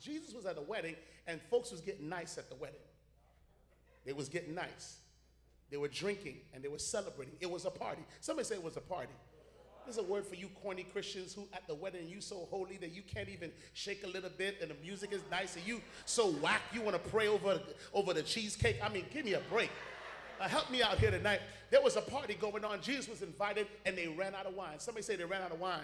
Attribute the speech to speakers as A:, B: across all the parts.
A: Jesus was at a wedding and folks was getting nice at the wedding. They was getting nice. They were drinking and they were celebrating. It was a party. Somebody say it was a party. There's a word for you corny Christians who at the wedding you so holy that you can't even shake a little bit and the music is nice and you so whack you want to pray over, over the cheesecake. I mean, give me a break. Uh, help me out here tonight. There was a party going on. Jesus was invited and they ran out of wine. Somebody say they ran out of wine.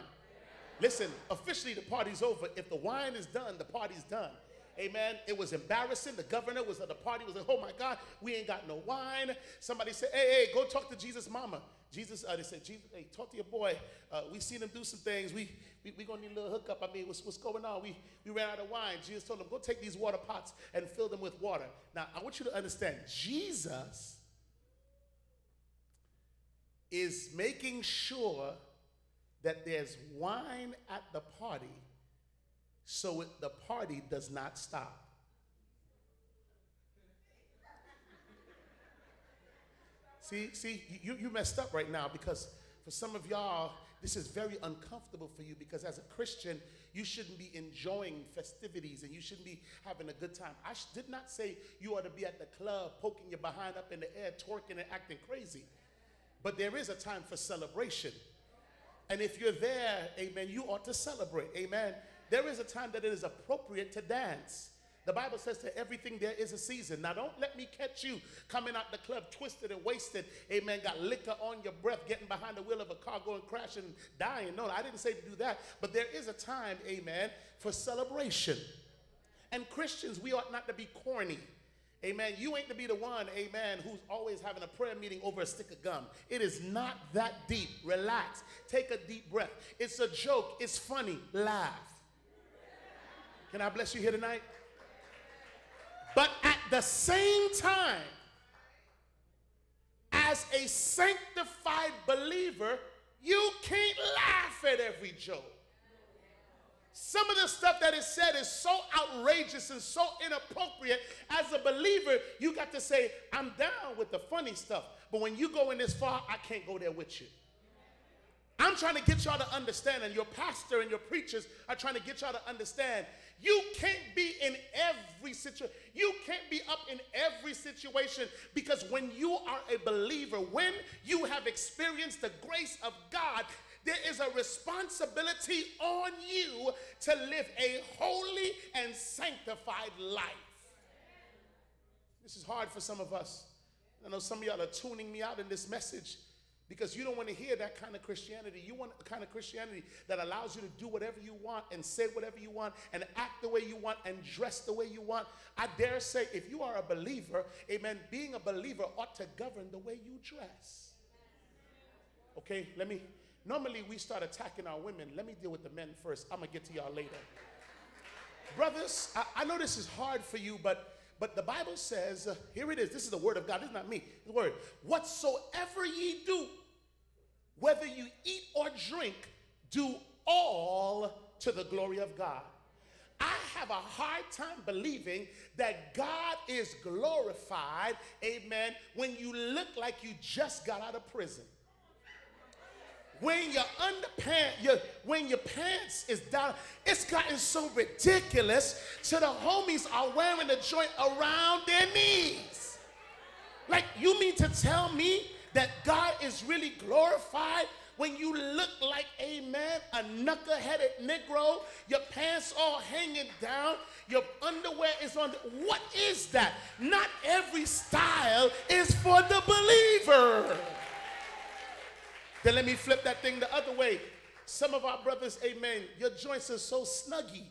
A: Listen, officially the party's over. If the wine is done, the party's done. Amen. It was embarrassing. The governor was at the party, was like, oh my God, we ain't got no wine. Somebody said, hey, hey, go talk to Jesus' mama. Jesus, uh, they said, Jesus, hey, talk to your boy. Uh, we seen him do some things. We we, we gonna need a little hookup. I mean, what's, what's going on? We we ran out of wine. Jesus told him, go take these water pots and fill them with water. Now, I want you to understand, Jesus is making sure that there's wine at the party so it, the party does not stop. See, see, you, you messed up right now because for some of y'all, this is very uncomfortable for you because as a Christian, you shouldn't be enjoying festivities and you shouldn't be having a good time. I did not say you ought to be at the club poking your behind up in the air, twerking and acting crazy. But there is a time for celebration. And if you're there, amen, you ought to celebrate, amen. There is a time that it is appropriate to dance. The Bible says to everything there is a season. Now, don't let me catch you coming out the club twisted and wasted. Amen. Got liquor on your breath, getting behind the wheel of a car, going crashing, dying. No, I didn't say to do that. But there is a time, amen, for celebration. And Christians, we ought not to be corny. Amen. You ain't to be the one, amen, who's always having a prayer meeting over a stick of gum. It is not that deep. Relax. Take a deep breath. It's a joke. It's funny. Laugh. Can I bless you here tonight? But at the same time, as a sanctified believer, you can't laugh at every joke. Some of the stuff that is said is so outrageous and so inappropriate. As a believer, you got to say, I'm down with the funny stuff. But when you go in this far, I can't go there with you. I'm trying to get y'all to understand, and your pastor and your preachers are trying to get y'all to understand. You can't be in every situation. You can't be up in every situation because when you are a believer, when you have experienced the grace of God, there is a responsibility on you to live a holy and sanctified life. This is hard for some of us. I know some of y'all are tuning me out in this message because you don't want to hear that kind of Christianity. You want a kind of Christianity that allows you to do whatever you want and say whatever you want and act the way you want and dress the way you want. I dare say, if you are a believer, amen, being a believer ought to govern the way you dress. Okay, let me Normally, we start attacking our women. Let me deal with the men first. I'm going to get to y'all later. Brothers, I, I, know this is hard for you, but but the Bible says, uh, here it is. This is the word of God. This is not me. The word. Whatsoever ye do, whether you eat or drink, do all to the glory of God. I have a hard time believing that God is glorified, amen, when you look like you just got out of prison when your underpants, your, when your pants is down, it's gotten so ridiculous to the homies are wearing the joint around their knees. Like, you mean to tell me that God is really glorified when you look like a man, a knuckle-headed Negro, your pants all hanging down, your underwear is on. The, what is that? Not every style is for the believer. Then let me flip that thing the other way. Some of our brothers, amen, your joints are so snuggy.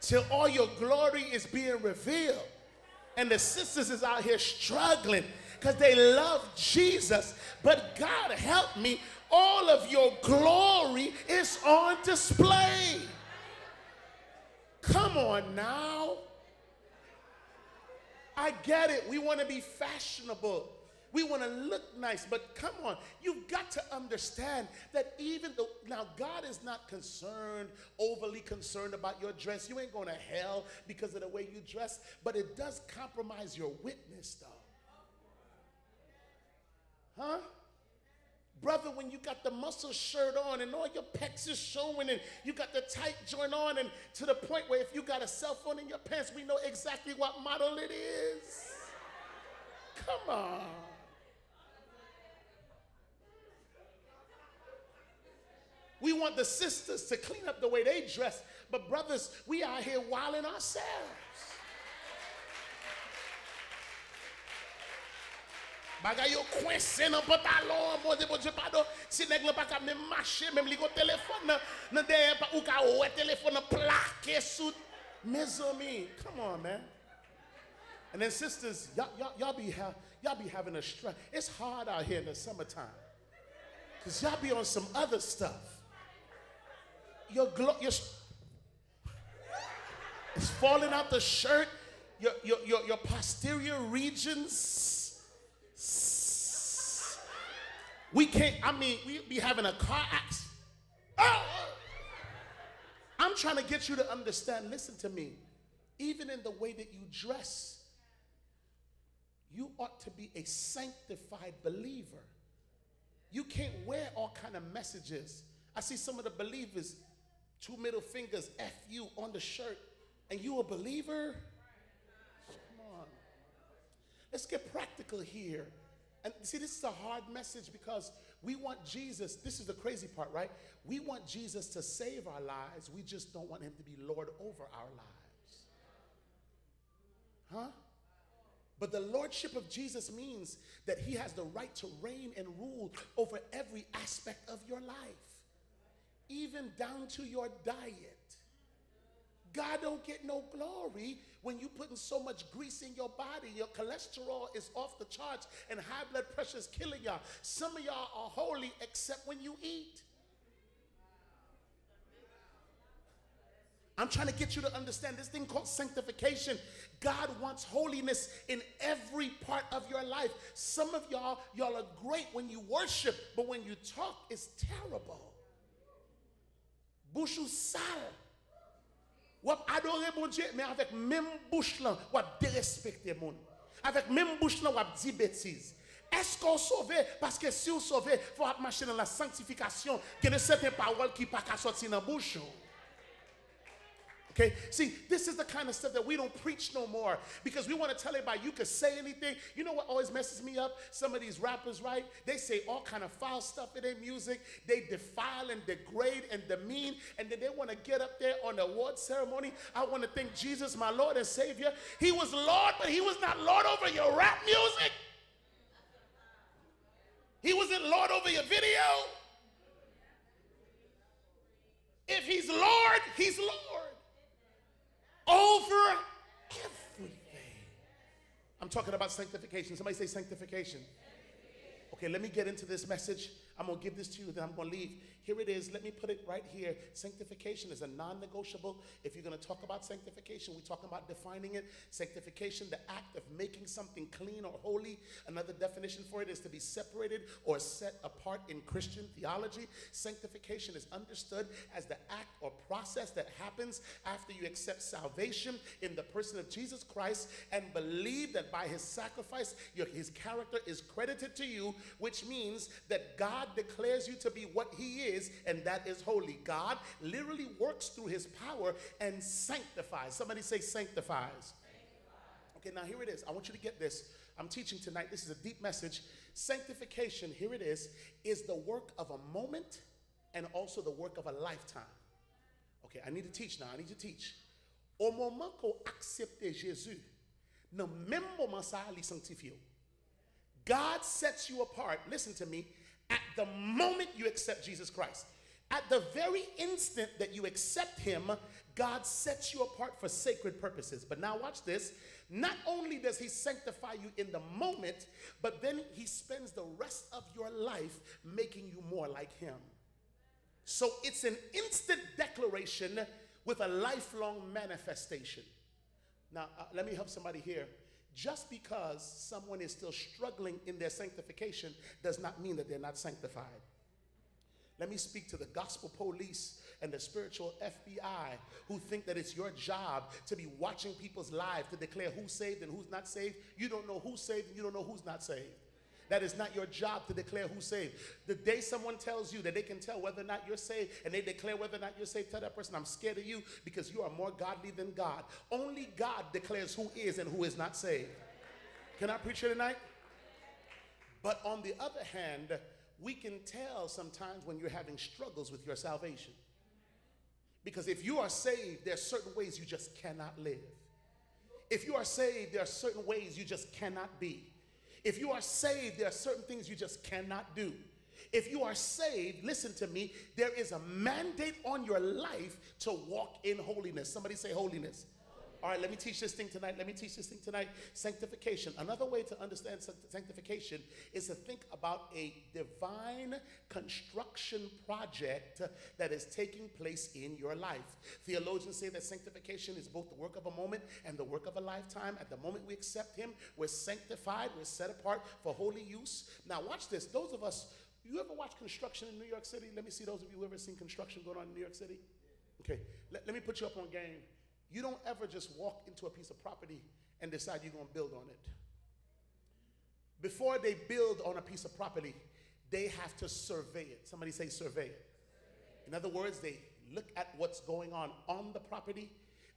A: Till all your glory is being revealed. And the sisters is out here struggling because they love Jesus. But God help me, all of your glory is on display. Come on now. I get it. We want to be fashionable. We want to look nice, but come on, you've got to understand that even though, now God is not concerned, overly concerned about your dress. You ain't going to hell because of the way you dress, but it does compromise your witness, though. Huh? Brother, when you got the muscle shirt on and all your pecs is showing and you got the tight joint on, and to the point where if you got a cell phone in your pants, we know exactly what model it is. Come on. We want the sisters to clean up the way they dress, but brothers, we out here wilding ourselves. Bagay yo coincé dans pantalon, mon Dieu, pardon. Si nèg la pas ka même marcher, même li ko téléphone nan nan derrière pa ou ka ouais téléphone nan plaqué sous mes amis. Come on, man. And then sisters, y'all, be ha- be having a stress. It's hard out here in the summertime. Cause y'all be on some other stuff. Your glo- your it's falling out the shirt. Your, your, your, your posterior regions We can't, I mean, we be having a car accident. Oh! I'm trying to get you to understand, listen to me. Even in the way that you dress, you ought to be a sanctified believer. You can't wear all kind of messages. I see some of the believers, two middle fingers, F you on the shirt, and you a believer? Come on. Let's get practical here. And see, this is a hard message because we want Jesus. This is the crazy part, right? We want Jesus to save our lives. We just don't want him to be Lord over our lives. Huh? But the lordship of Jesus means that he has the right to reign and rule over every aspect of your life, even down to your diet. God don't get no glory when you putting so much grease in your body. Your cholesterol is off the charts and high blood pressure is killing y'all. Some of y'all are holy except when you eat. I'm trying to get you to understand this thing called sanctification. God wants holiness in every part of your life. Some of y'all, y'all are great when you worship, but when you talk, it's terrible. Bouchou sale. Wap adore bon Dieu, mais avec même bouche là, wap dérespecter moun. Avec même bouche là, wap di bêtises. Est-ce qu'on sauve? Parce que si on sauve, il faut marcher dans la sanctification. Y a certaines paroles qui pas sortir dans la bouche. Okay, see, this is the kind of stuff that we don't preach no more because we want to tell everybody you can say anything. You know what always messes me up? Some of these rappers, right? They say all kind of foul stuff in their music. They defile and degrade and demean, and then they want to get up there on the award ceremony. I want to thank Jesus, my Lord and Savior. He was Lord, but he was not Lord over your rap music. He wasn't Lord over your video. If he's Lord, he's Lord over everything. I'm talking about sanctification. Somebody say sanctification. Okay, let me get into this message. I'm going to give this to you, then I'm going to leave. Here it is. Let me put it right here. Sanctification is a non negotiable. If you're going to talk about sanctification, we're talking about defining it. Sanctification, the act of making something clean or holy. Another definition for it is to be separated or set apart in Christian theology. Sanctification is understood as the act or process that happens after you accept salvation in the person of Jesus Christ and believe that by his sacrifice, your, his character is credited to you, which means that God declares you to be what he is is, and that is holy. God literally works through his power and sanctifies. Somebody say sanctifies. Okay, now here it is. I want you to get this. I'm teaching tonight. This is a deep message. Sanctification, here it is, is the work of a moment and also the work of a lifetime. Okay, I need to teach now. I need to teach. Au moment qu'on accepte Jésus, le même moment ça. God sets you apart. Listen to me at the moment you accept Jesus Christ. At the very instant that you accept Him, God sets you apart for sacred purposes. But now, watch this. Not only does He sanctify you in the moment, but then He spends the rest of your life making you more like Him. So it's an instant declaration with a lifelong manifestation. Now, uh, let me help somebody here. Just because someone is still struggling in their sanctification does not mean that they're not sanctified. Let me speak to the gospel police and the spiritual FBI who think that it's your job to be watching people's lives to declare who's saved and who's not saved. You don't know who's saved and you don't know who's not saved. That is not your job to declare who's saved. The day someone tells you that they can tell whether or not you're saved and they declare whether or not you're saved, tell that person, I'm scared of you because you are more godly than God. Only God declares who is and who is not saved. Can I preach here tonight? But on the other hand, we can tell sometimes when you're having struggles with your salvation. Because if you are saved, there are certain ways you just cannot live. If you are saved, there are certain ways you just cannot be. If you are saved, there are certain things you just cannot do. If you are saved, listen to me, there is a mandate on your life to walk in holiness. Somebody say holiness. All right, let me teach this thing tonight. Let me teach this thing tonight. Sanctification. Another way to understand sanctification is to think about a divine construction project that is taking place in your life. Theologians say that sanctification is both the work of a moment and the work of a lifetime. At the moment we accept Him, we're sanctified, we're set apart for holy use. Now, watch this. Those of us, you ever watch construction in New York City? Let me see those of you who ever seen construction going on in New York City. Okay, let, let me put you up on game. You don't ever just walk into a piece of property and decide you're going to build on it. Before they build on a piece of property, they have to survey it. Somebody say survey. In other words, they look at what's going on on the property.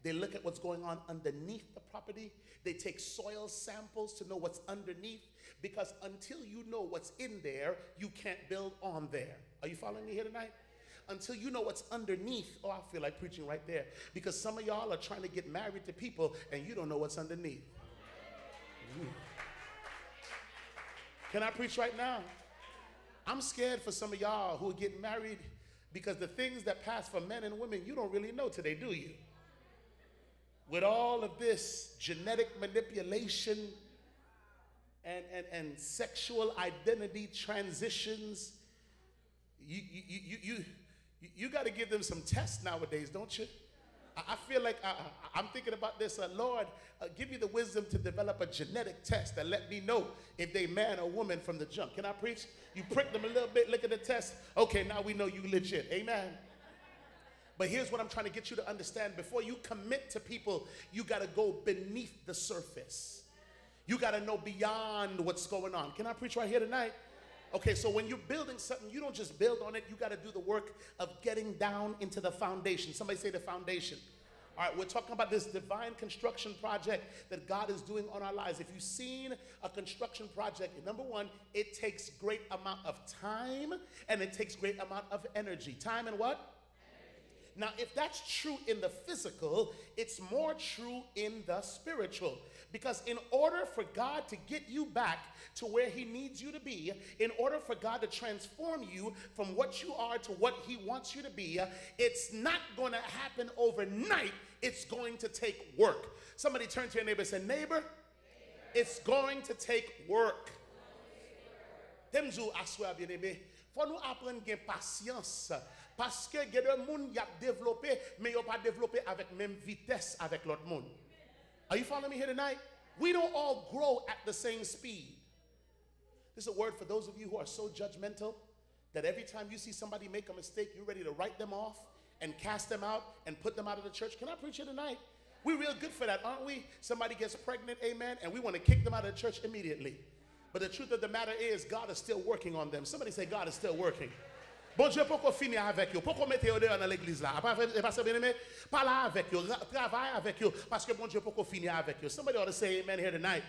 A: They look at what's going on underneath the property. They take soil samples to know what's underneath because until you know what's in there, you can't build on there. Are you following me here tonight? Until you know what's underneath. Oh, I feel like preaching right there. Because some of y'all are trying to get married to people and you don't know what's underneath. Ooh. Can I preach right now? I'm scared for some of y'all who are getting married because the things that pass for men and women, you don't really know today, do you? With all of this genetic manipulation and, and, and sexual identity transitions, you, you, you, you, you, got to give them some tests nowadays, don't you? I, feel like I, am thinking about this. Uh, Lord, uh, give me the wisdom to develop a genetic test that let me know if they man or woman from the jump. Can I preach? You prick them a little bit, look at the test. Okay, now we know you legit. Amen. But here's what I'm trying to get you to understand. Before you commit to people, you got to go beneath the surface. You got to know beyond what's going on. Can I preach right here tonight? Okay, so when you're building something, you don't just build on it, you got to do the work of getting down into the foundation. Somebody say the foundation. All right, we're talking about this divine construction project that God is doing on our lives. If you've seen a construction project, number one, it takes great amount of time and it takes great amount of energy. Time and what? Now, if that's true in the physical, it's more true in the spiritual. Because in order for God to get you back to where He needs you to be, in order for God to transform you from what you are to what He wants you to be, it's not going to happen overnight. It's going to take work. Somebody turn to your neighbor and say, Neighbor, it's going to take work. Parce que il y a des gens qui ont développé mais ils n'ont pas développé avec même vitesse avec l'autre monde. Are you following me here tonight? We don't all grow at the same speed. This is a word for those of you who are so judgmental that every time you see somebody make a mistake, you're ready to write them off and cast them out and put them out of the church. Can I preach here tonight? We're real good for that, aren't we? Somebody gets pregnant, amen, and we want to kick them out of the church immediately. But the truth of the matter is, God is still working on them. Somebody say, God is still working. Bon Dieu, pourquoi finir avec eux? Pourquoi mettre eux dans l'église là? Pasteur bien-aimé, parle avec eux, travaille avec eux, parce que bon Dieu, pourquoi finir avec eux? Somebody ought to say amen here tonight.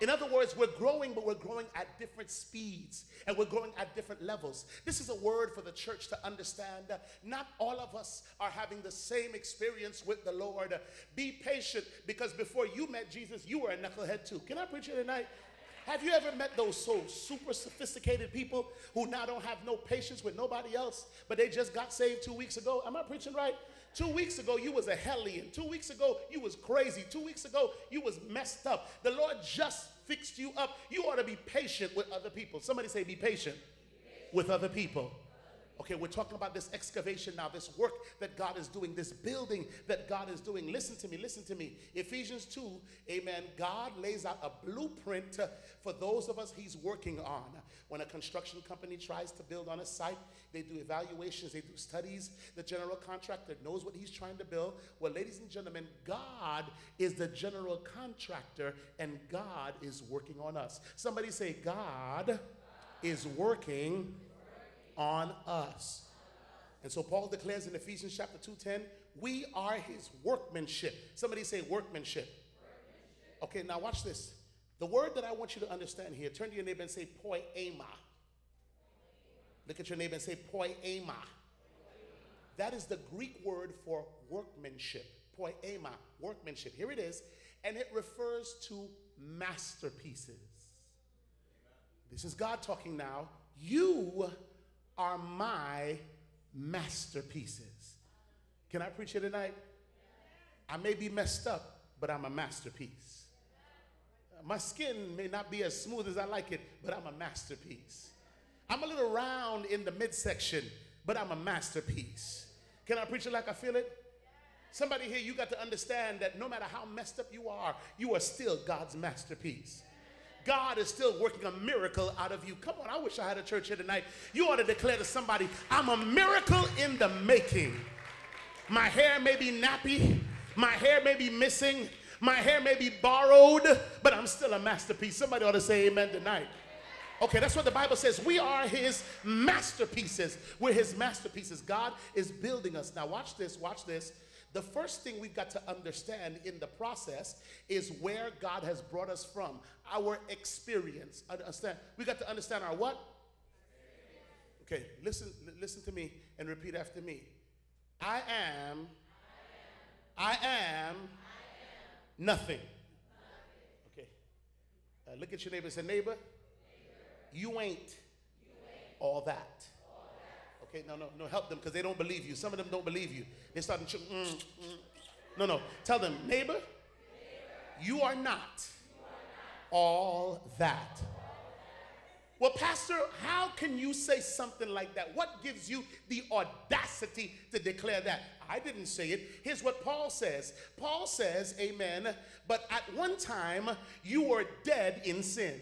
A: In other words, we're growing, but we're growing at different speeds and we're growing at different levels. This is a word for the church to understand. Not all of us are having the same experience with the Lord. Be patient because before you met Jesus, you were a knucklehead too. Can I preach here tonight? Have you ever met those so super sophisticated people who now don't have no patience with nobody else, but they just got saved two weeks ago? Am I preaching right? Two weeks ago, you was a hellion. Two weeks ago, you was crazy. Two weeks ago, you was messed up. The Lord just fixed you up. You ought to be patient with other people. Somebody say, be patient with other people. Okay, we're talking about this excavation now, this work that God is doing, this building that God is doing. Listen to me, listen to me. Ephesians 2, amen. God lays out a blueprint for those of us He's working on. When a construction company tries to build on a site, they do evaluations, they do studies. The general contractor knows what he's trying to build. Well, ladies and gentlemen, God is the general contractor and God is working on us. Somebody say, God is working on us. And so Paul declares in Ephesians chapter 2:10, we are his workmanship. Somebody say workmanship. workmanship. Okay, now watch this. The word that I want you to understand here, turn to your neighbor and say poema. Look at your neighbor and say poema. That is the Greek word for workmanship. Poema, workmanship. Here it is. And it refers to masterpieces. This is God talking now. You are my masterpieces. Can I preach here tonight? I may be messed up, but I'm a masterpiece. My skin may not be as smooth as I like it, but I'm a masterpiece. I'm a little round in the midsection, but I'm a masterpiece. Can I preach it like I feel it? Somebody here, you got to understand that no matter how messed up you are, you are still God's masterpiece. God is still working a miracle out of you. Come on, I wish I had a church here tonight. You ought to declare to somebody, I'm a miracle in the making. My hair may be nappy, my hair may be missing, my hair may be borrowed, but I'm still a masterpiece. Somebody ought to say amen tonight. Okay, that's what the Bible says. We are his masterpieces. We're his masterpieces. God is building us. Now, watch this, watch this. The first thing we've got to understand in the process is where God has brought us from, our experience. Understand? We got to understand our what? Okay, listen, listen to me and repeat after me. I am, I am, nothing. Okay. Uh, look at your neighbor and say, neighbor, you ain't, all that. Okay, no, no, no, help them because they don't believe you. Some of them don't believe you. They start to, mm, mm. no, no. Tell them, neighbor, neighbor you, are you are not all that. Well, Pastor, how can you say something like that? What gives you the audacity to declare that? I didn't say it. Here's what Paul says Paul says, Amen, but at one time you were dead in sin.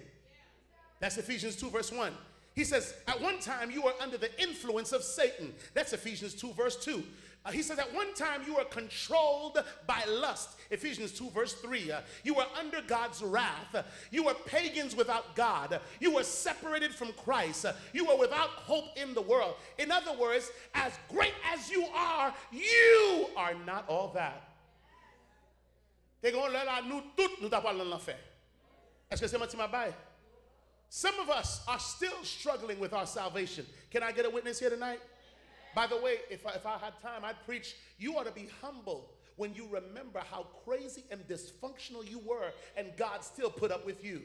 A: That's Ephesians 2, verse 1. He says, At one time you were under the influence of Satan. That's Ephesians 2, verse 2. Uh, he says, At one time you were controlled by lust. Ephesians 2, verse 3. Uh, you were under God's wrath. You were pagans without God. You were separated from Christ. You were without hope in the world. In other words, as great as you are, you are not all that. Est-ce que c'est some of us are still struggling with our salvation. Can I get a witness here tonight? By the way, if I, if I had time, I'd preach. You ought to be humble when you remember how crazy and dysfunctional you were, and God still put up with you.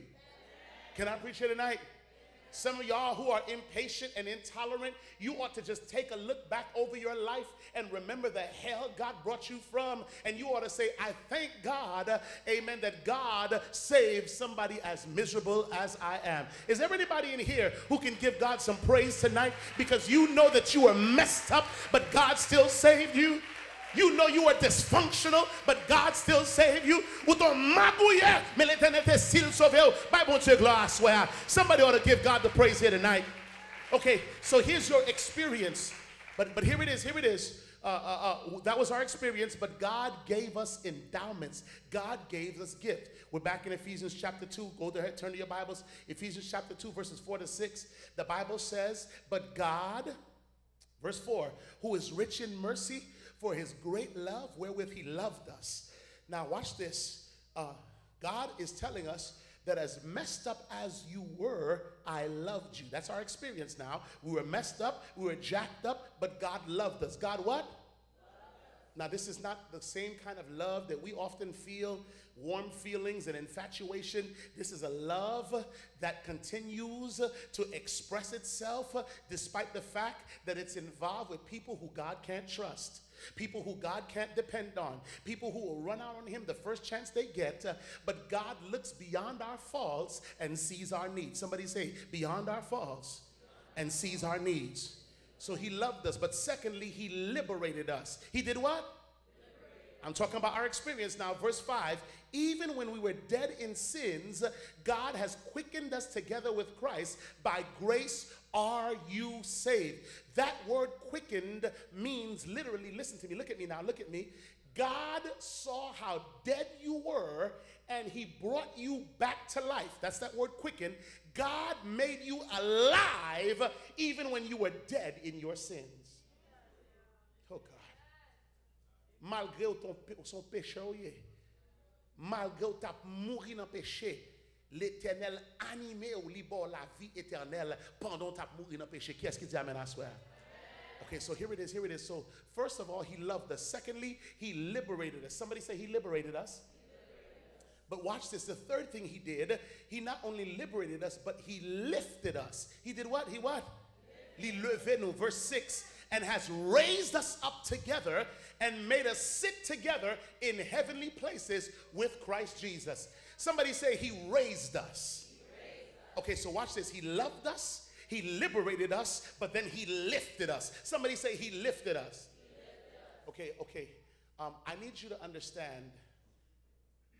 A: Can I preach here tonight? Some of y'all who are impatient and intolerant, you ought to just take a look back over your life and remember the hell God brought you from. And you ought to say, I thank God, amen, that God saved somebody as miserable as I am. Is there anybody in here who can give God some praise tonight because you know that you were messed up, but God still saved you? You know you were dysfunctional, but God still saved you. Somebody ought to give God the praise here tonight. Okay, so here's your experience. But, but here it is, here it is. Uh, uh, uh, that was our experience, but God gave us endowments. God gave us gifts. We're back in Ephesians chapter 2. Go ahead, turn to your Bibles. Ephesians chapter 2, verses 4 to 6. The Bible says, But God, verse 4, who is rich in mercy, for his great love wherewith he loved us. Now, watch this. Uh, God is telling us that as messed up as you were, I loved you. That's our experience now. We were messed up, we were jacked up, but God loved us. God, what? Now, this is not the same kind of love that we often feel warm feelings and infatuation. This is a love that continues to express itself despite the fact that it's involved with people who God can't trust people who God can't depend on, people who will run out on Him the first chance they get. Uh, but God looks beyond our faults and sees our needs. Somebody say, beyond our faults and sees our needs. So he loved us. But secondly, he liberated us. He did what? I'm talking about our experience now. Verse 5 Even when we were dead in sins, God has quickened us together with Christ. By grace are you saved. That word quickened means literally, listen to me, look at me now, look at me. God saw how dead you were and he brought you back to life. That's that word quicken. God made you alive even when you were dead in your sins. Oh God. Malgré son péché, oh malgré tu as mouru dans péché, l'éternel animé ou libre la vie éternelle pendant tu as mouru dans péché. Qui est-ce qui dit Amen à soi? Okay, so here it is, here it is. So, first of all, he loved us. Secondly, he liberated us. Somebody say he liberated us. But watch this. The third thing he did, he not only liberated us, but he lifted us. He did what? He what? He levé Verse 6 and has raised us up together and made us sit together in heavenly places with Christ Jesus. Somebody say, He raised us. Okay, so watch this. He loved us, He liberated us, but then He lifted us. Somebody say, He lifted us. Okay, okay. Um, I need you to understand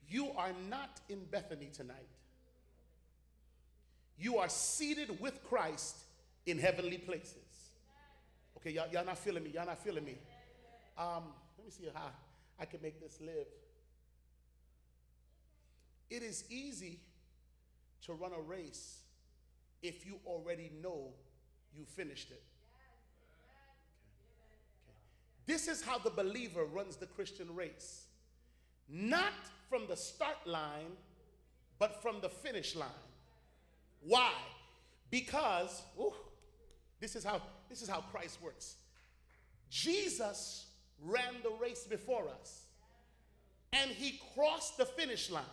A: you are not in Bethany tonight. You are seated with Christ in heavenly places. Okay, y'all, y'all not feeling me. Y'all not feeling me. Um, let me see how I can make this live. It is easy to run a race if you already know you finished it. Okay. Okay. This is how the believer runs the Christian race. Not from the start line, but from the finish line. Why? Because ooh, this is how this is how Christ works. Jesus ran the race before us, and he crossed the finish line.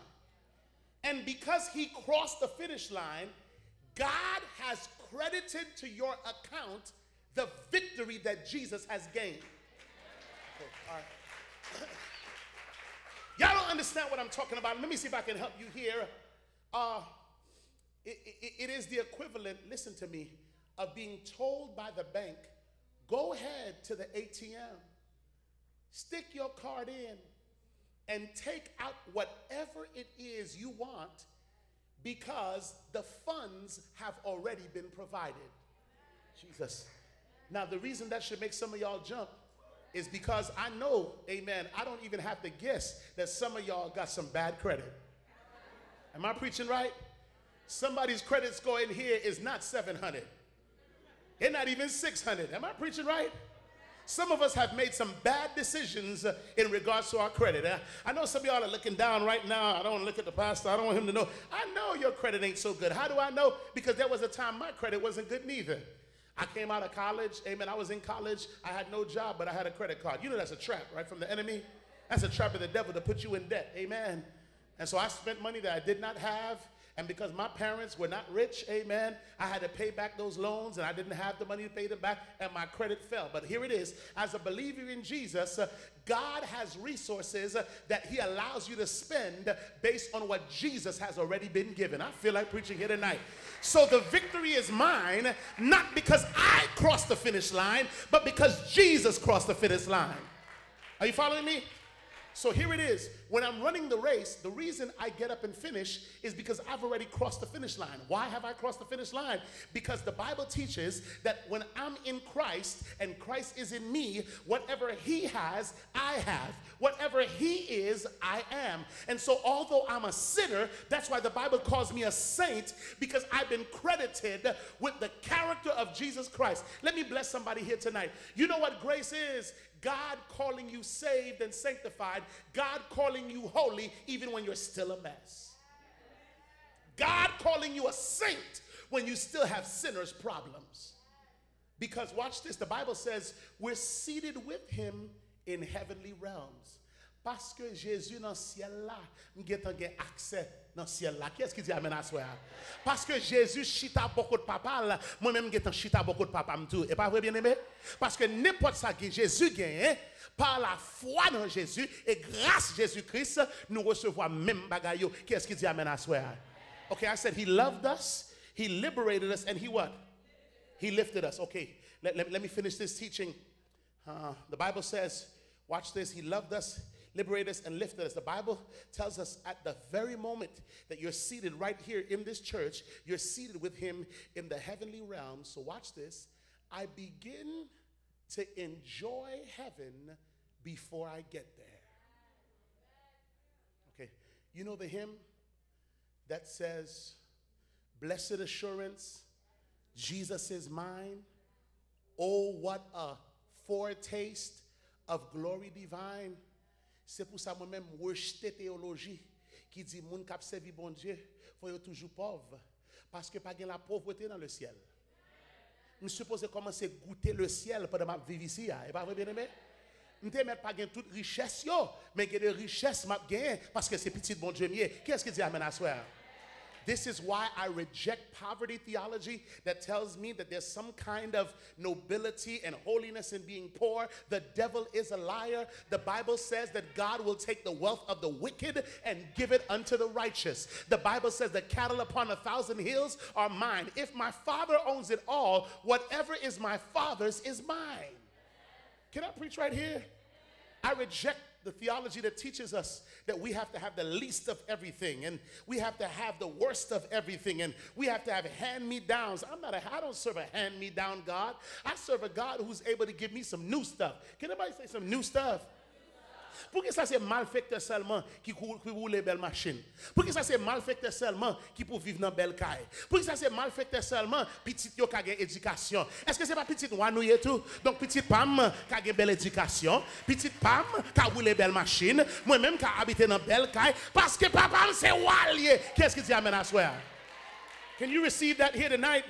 A: And because he crossed the finish line, God has credited to your account the victory that Jesus has gained. Okay. Y'all don't understand what I'm talking about. Let me see if I can help you here. Uh, it, it, it is the equivalent, listen to me, of being told by the bank, go ahead to the ATM, stick your card in, and take out whatever it is you want because the funds have already been provided. Jesus. Now, the reason that should make some of y'all jump is because I know, amen, I don't even have to guess that some of y'all got some bad credit. Am I preaching right? Somebody's credit score in here is not 700. It's not even 600. Am I preaching right? Some of us have made some bad decisions uh, in regards to our credit. I know some of y'all are looking down right now. I don't want to look at the pastor. I don't want him to know. I know your credit ain't so good. How do I know? Because there was a time my credit wasn't good neither. I came out of college, amen. I was in college, I had no job, but I had a credit card. You know that's a trap, right? From the enemy. That's a trap of the devil to put you in debt, amen. And so I spent money that I did not have. And because my parents were not rich, amen, I had to pay back those loans and I didn't have the money to pay them back and my credit fell. But here it is as a believer in Jesus, uh, God has resources uh, that He allows you to spend based on what Jesus has already been given. I feel like preaching here tonight. So the victory is mine, not because I crossed the finish line, but because Jesus crossed the finish line. Are you following me? So here it is. When I'm running the race, the reason I get up and finish is because I've already crossed the finish line. Why have I crossed the finish line? Because the Bible teaches that when I'm in Christ and Christ is in me, whatever he has, I have. Whatever he is, I am. And so, although I'm a sinner, that's why the Bible calls me a saint because I've been credited with the character of Jesus Christ. Let me bless somebody here tonight. You know what grace is? God calling you saved and sanctified, God calling you holy even when you're still a mess. God calling you a saint when you still have sinners' problems. Because watch this, the Bible says we're seated with him in heavenly realms. Parce que Jésus dans ciel là, m'getan gen accès dans ciel là. Qu'est-ce qui dit amen à soi? Parce que Jésus chita beaucoup de papa moi-même chita beaucoup de papa. Et pas vrai bien aimé? Parce que n'importe ça que Jésus gagne, par la foi dans Jésus et grâce Jésus-Christ, nous recevons même bagaille. Qu'est-ce qui dit amen à soi? Okay, I said he loved us, he liberated us and he what? He lifted us. Okay, let, let, let me finish this teaching. Uh, the Bible says, watch this, He loved us, liberated us, and lifted us. The Bible tells us at the very moment that you're seated right here in this church, you're seated with Him in the heavenly realm. So watch this. I begin to enjoy heaven before I get there. Okay, you know the hymn that says, Blessed assurance, Jesus is mine. Oh, what a foretaste of glory divine. C'est pour ça moi-même rejeter théologie qui dit moun kap servi bon Dieu, faut toujours pauvre parce que pas gen la pauvreté dans le ciel. Je suppose commencer goûter le ciel pendant ma vie ici, et pas vrai bien aimé? Je ne pas gagner toute richesse, yo, mais que de richesse m'a gagné parce que c'est petit bon Dieu mieux. Qu'est-ce que dit Amen à soir? This is why I reject poverty theology that tells me that there's some kind of nobility and holiness in being poor. The devil is a liar. The Bible says that God will take the wealth of the wicked and give it unto the righteous. The Bible says the cattle upon a thousand hills are mine. If my father owns it all, whatever is my father's is mine. Can I preach right here? I reject the theology that teaches us that we have to have the least of everything and we have to have the worst of everything and we have to have hand me downs. I'm not a, I don't serve a hand me down God. I serve a God who's able to give me some new stuff. Can anybody say some new stuff? Pour que ça c'est malfecteur seulement qui pour les belles machines. Pour que ça c'est malfecteur seulement qui pour vivre dans belle caille. Pour que ça c'est malfecteur seulement petite yo qui éducation. Est-ce que c'est pas petite et tout Donc petite pam qui a belle éducation, petite pam qui a les belles machines, moi même qui habite dans belle caille parce que papa c'est walier. Qu'est-ce que dit amen à soi? Can you receive that here tonight?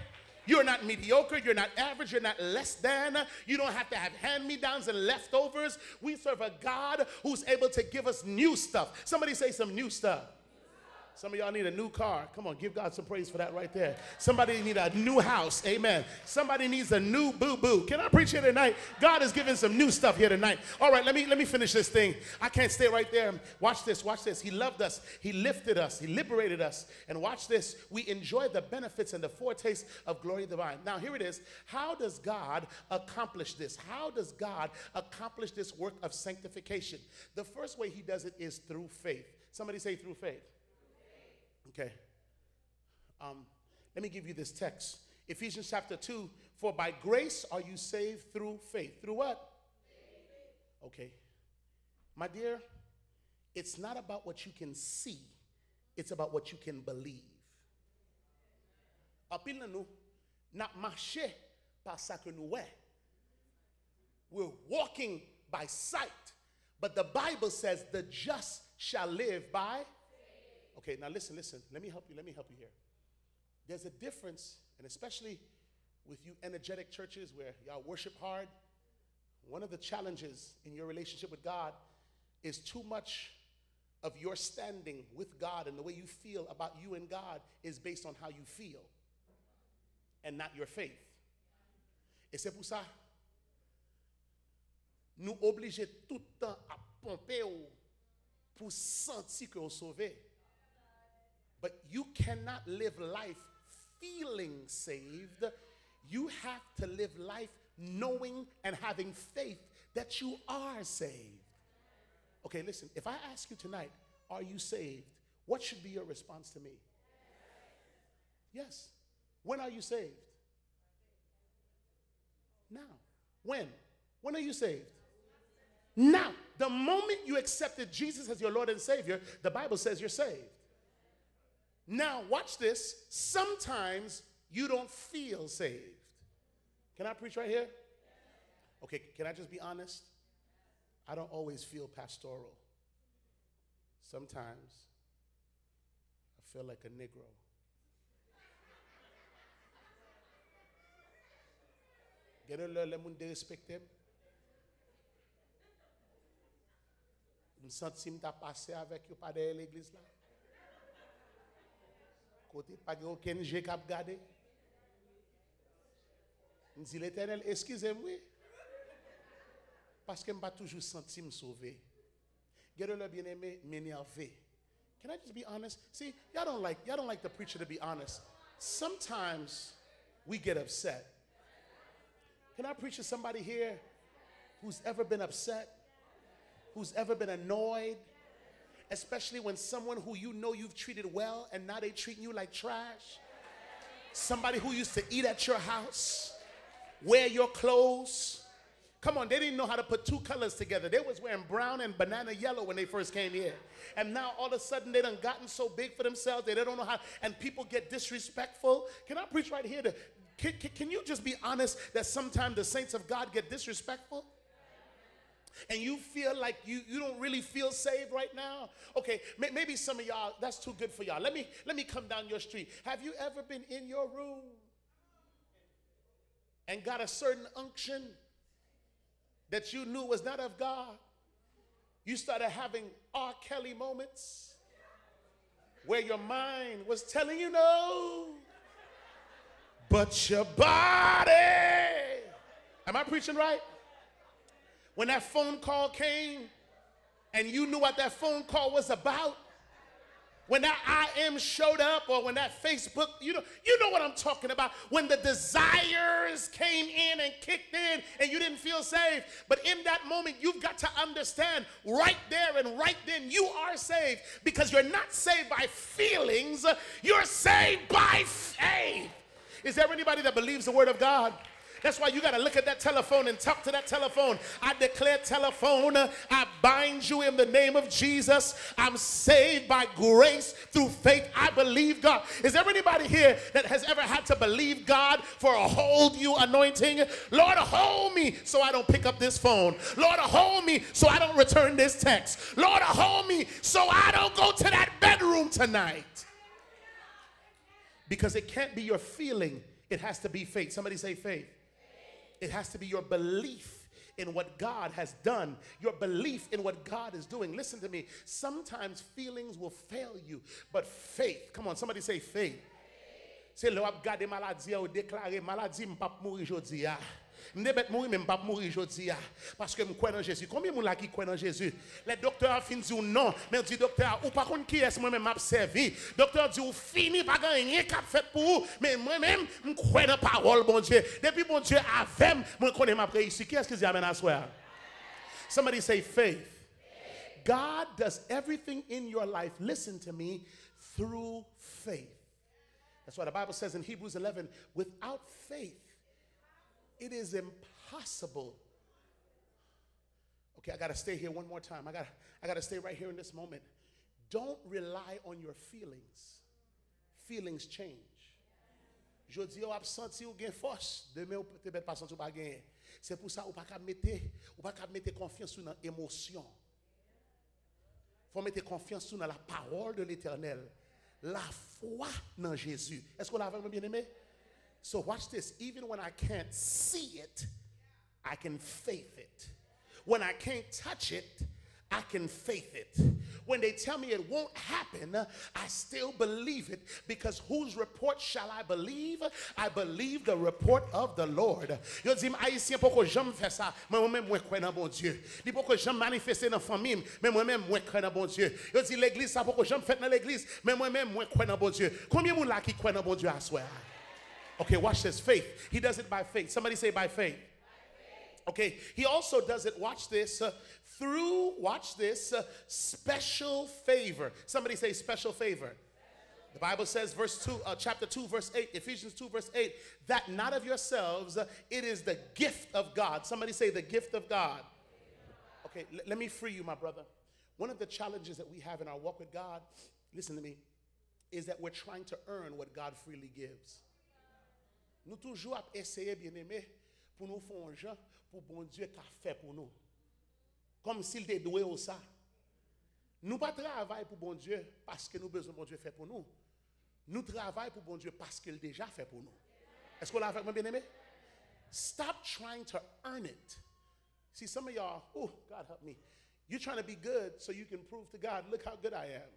A: You're not mediocre. You're not average. You're not less than. You don't have to have hand me downs and leftovers. We serve a God who's able to give us new stuff. Somebody say some new stuff. Some of y'all need a new car. Come on, give God some praise for that right there. Somebody need a new house. Amen. Somebody needs a new boo-boo. Can I preach here tonight? God is giving some new stuff here tonight. All right, let me let me finish this thing. I can't stay right there. Watch this. Watch this. He loved us. He lifted us. He liberated us. And watch this. We enjoy the benefits and the foretaste of glory divine. Now, here it is. How does God accomplish this? How does God accomplish this work of sanctification? The first way he does it is through faith. Somebody say through faith. Okay. Um, let me give you this text Ephesians chapter 2 For by grace are you saved through faith. Through what? Okay. My dear, it's not about what you can see, it's about what you can believe. Apil We're walking by sight. But the Bible says the just shall live by Okay, now listen, listen. Let me help you. Let me help you here. There's a difference, and especially with you energetic churches where y'all worship hard, one of the challenges in your relationship with God is too much of your standing with God and the way you feel about you and God is based on how you feel and not your faith. Et c'est pour ça, nous obliger tout le temps à pomper pour sentir que est sauvé. But you cannot live life feeling saved. You have to live life knowing and having faith that you are saved. Okay, listen, if I ask you tonight, are you saved? What should be your response to me? Yes. When are you saved? Now. When? When are you saved? Now. The moment you accepted Jesus as your Lord and Savior, the Bible says you're saved. Now, watch this. Sometimes you don't feel saved. Can I preach right here? Okay, can I just be honest? I don't always feel pastoral. Sometimes I feel like a Negro. Get le le moun de respecte M senti m ta pase avèk yo pa de l'église là. Côté pas aucun cap gardé. Je dis l'éternel, excusez-moi. Parce que je pas toujours senti me sauver. Le bien aimé, m'énerver. Can I just be honest? See, y'all don't like y'all don't like the preacher to be honest. Sometimes we get upset. Can I preach to somebody here who's ever been upset, who's ever been annoyed, especially when someone who you know you've treated well and now they treating you like trash? Somebody who used to eat at your house, wear your clothes. Come on, they didn't know how to put two colors together. They was wearing brown and banana yellow when they first came here. And now all of a sudden they done gotten so big for themselves they don't know how, and people get disrespectful. Can I preach right here? To, can, can, can you just be honest that sometimes the saints of God get disrespectful? And you feel like you, you don't really feel saved right now? Okay may, maybe some of y'all that's too good for y'all. Let me let me come down your street. Have you ever been in your room and got a certain unction that you knew was not of god? You started having r. Kelly moments where your mind was telling you no but your body. Am i preaching right when that phone call came and you knew what that phone call was about, when that I am showed up or when that Facebook, you know, you know what I'm talking about. When the desires came in and kicked in and you didn't feel saved. But in that moment, you've got to understand right there and right then you are saved because you're not saved by feelings, you're saved by faith. Is there anybody that believes the word of God? That's why you got to look at that telephone and talk to that telephone. I declare, telephone, I bind you in the name of Jesus. I'm saved by grace through faith. I believe God. Is there anybody here that has ever had to believe God for a hold you anointing? Lord, hold me so I don't pick up this phone. Lord, hold me so I don't return this text. Lord, hold me so I don't go to that bedroom tonight. Because it can't be your feeling, it has to be faith. Somebody say faith. It has to be your belief in what God has done, your belief in what God is doing. Listen to me. Sometimes feelings will fail you, but faith, come on, somebody say faith. Say, le wap gade maladi ou deklare maladi m'pap mouri jodi ya. Mne bet mouri men m'pap mouri jodi ya. Paske m'kwen nan Jésus. Combien moun la ki kwen nan Jésus? Le docteur a fin di ou non. Men di docteur, ou pa kon ki es mwen men m'ap servi. Docteur di ou fini pa gagné kap fait pour ou. Men mwen men m'kwen nan parole bon Dieu. Depuis bon Dieu avem, mwen konen m'ap réussi. Qui est-ce qui dit amen à swear? Somebody say faith. God does everything in your life, listen to me, through faith. That's why the Bible says in Hebrews 11 without faith, it is impossible. Okay, I got to stay here one more time. I gotta, I got to stay right here in this moment. Don't rely on your feelings. Feelings change. Je dis ou absenti ou gen force, demain ou peut-être pas sentir pas gagner. C'est pour ça ou pas qu'à mettre ou pas qu'à mettre confiance dans émotion. Faut mettre confiance dans la parole de l'Éternel la dans Jésus. Est-ce qu'on l'a vraiment bien aimé? So watch this. Even when I can't see it, I can faith it. When I can't touch it, I can faith it. When they tell me it won't happen, I still believe it because whose report shall I believe? I believe the report of the Lord. Yo dis haïtien pourquoi j'aime faire ça, mais moi-même moi crois dans bon Dieu. Dis pourquoi j'aime manifester dans famille, mais moi-même moi crois dans bon Dieu. Yo dis l'église ça pourquoi j'aime faire dans l'église, mais moi-même moi crois dans bon Dieu. Combien de là qui croit dans bon Dieu à swear? Okay, watch this. Faith. He does it by faith. Somebody say by faith. Okay, he also does it, watch this, uh, through, watch this, uh, special favor. Somebody say special favor. The Bible says, verse 2, uh, chapter 2, verse 8, Ephesians 2, verse 8, that not of yourselves, uh, it is the gift of God. Somebody say the gift of God. Okay, let me free you, my brother. One of the challenges that we have in our walk with God, listen to me, is that we're trying to earn what God freely gives. Nous toujours essayer, bien aimé, pour nous faire un pour bon Dieu qu'a fait pour nous. Comme s'il était doué au ça. Nous pas travaillons pour bon Dieu parce que nous besoin bon Dieu fait pour nous. Nous travaillons pour bon Dieu parce qu'il déjà fait pour nous. Est-ce qu'on l'a fait, mon bien-aimé? Stop trying to earn it. See, some of y'all, oh, God help me. You're trying to be good so you can prove to God, look how good I am.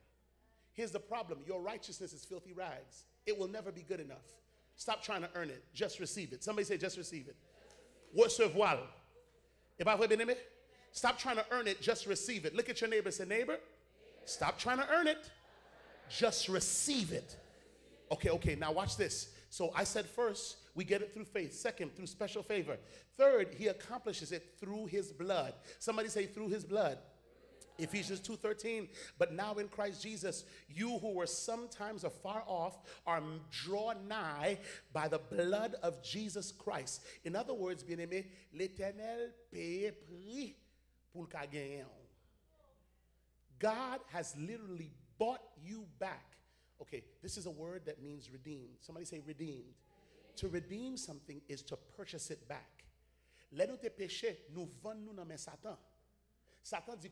A: Here's the problem your righteousness is filthy rags. It will never be good enough. Stop trying to earn it. Just receive it. Somebody say, just receive it. Bien aimé? Stop trying to earn it. Just receive it. Look at your neighbor say, neighbor, stop trying to earn it. Just receive it. Okay, okay, now watch this. So I said first, we get it through faith. Second, through special favor. Third, he accomplishes it through his blood. Somebody say through his blood. Ephesians 2:13 but now in Christ Jesus you who were sometimes afar off are drawn nigh by the blood of Jesus Christ. In other words, bien-aimé, l'Éternel paye prix pour le God has literally bought you back. Okay, this is a word that means redeemed. Somebody say redeemed. To redeem something is to purchase it back. Let nous te nous vendons nous dans Satan. Satan dit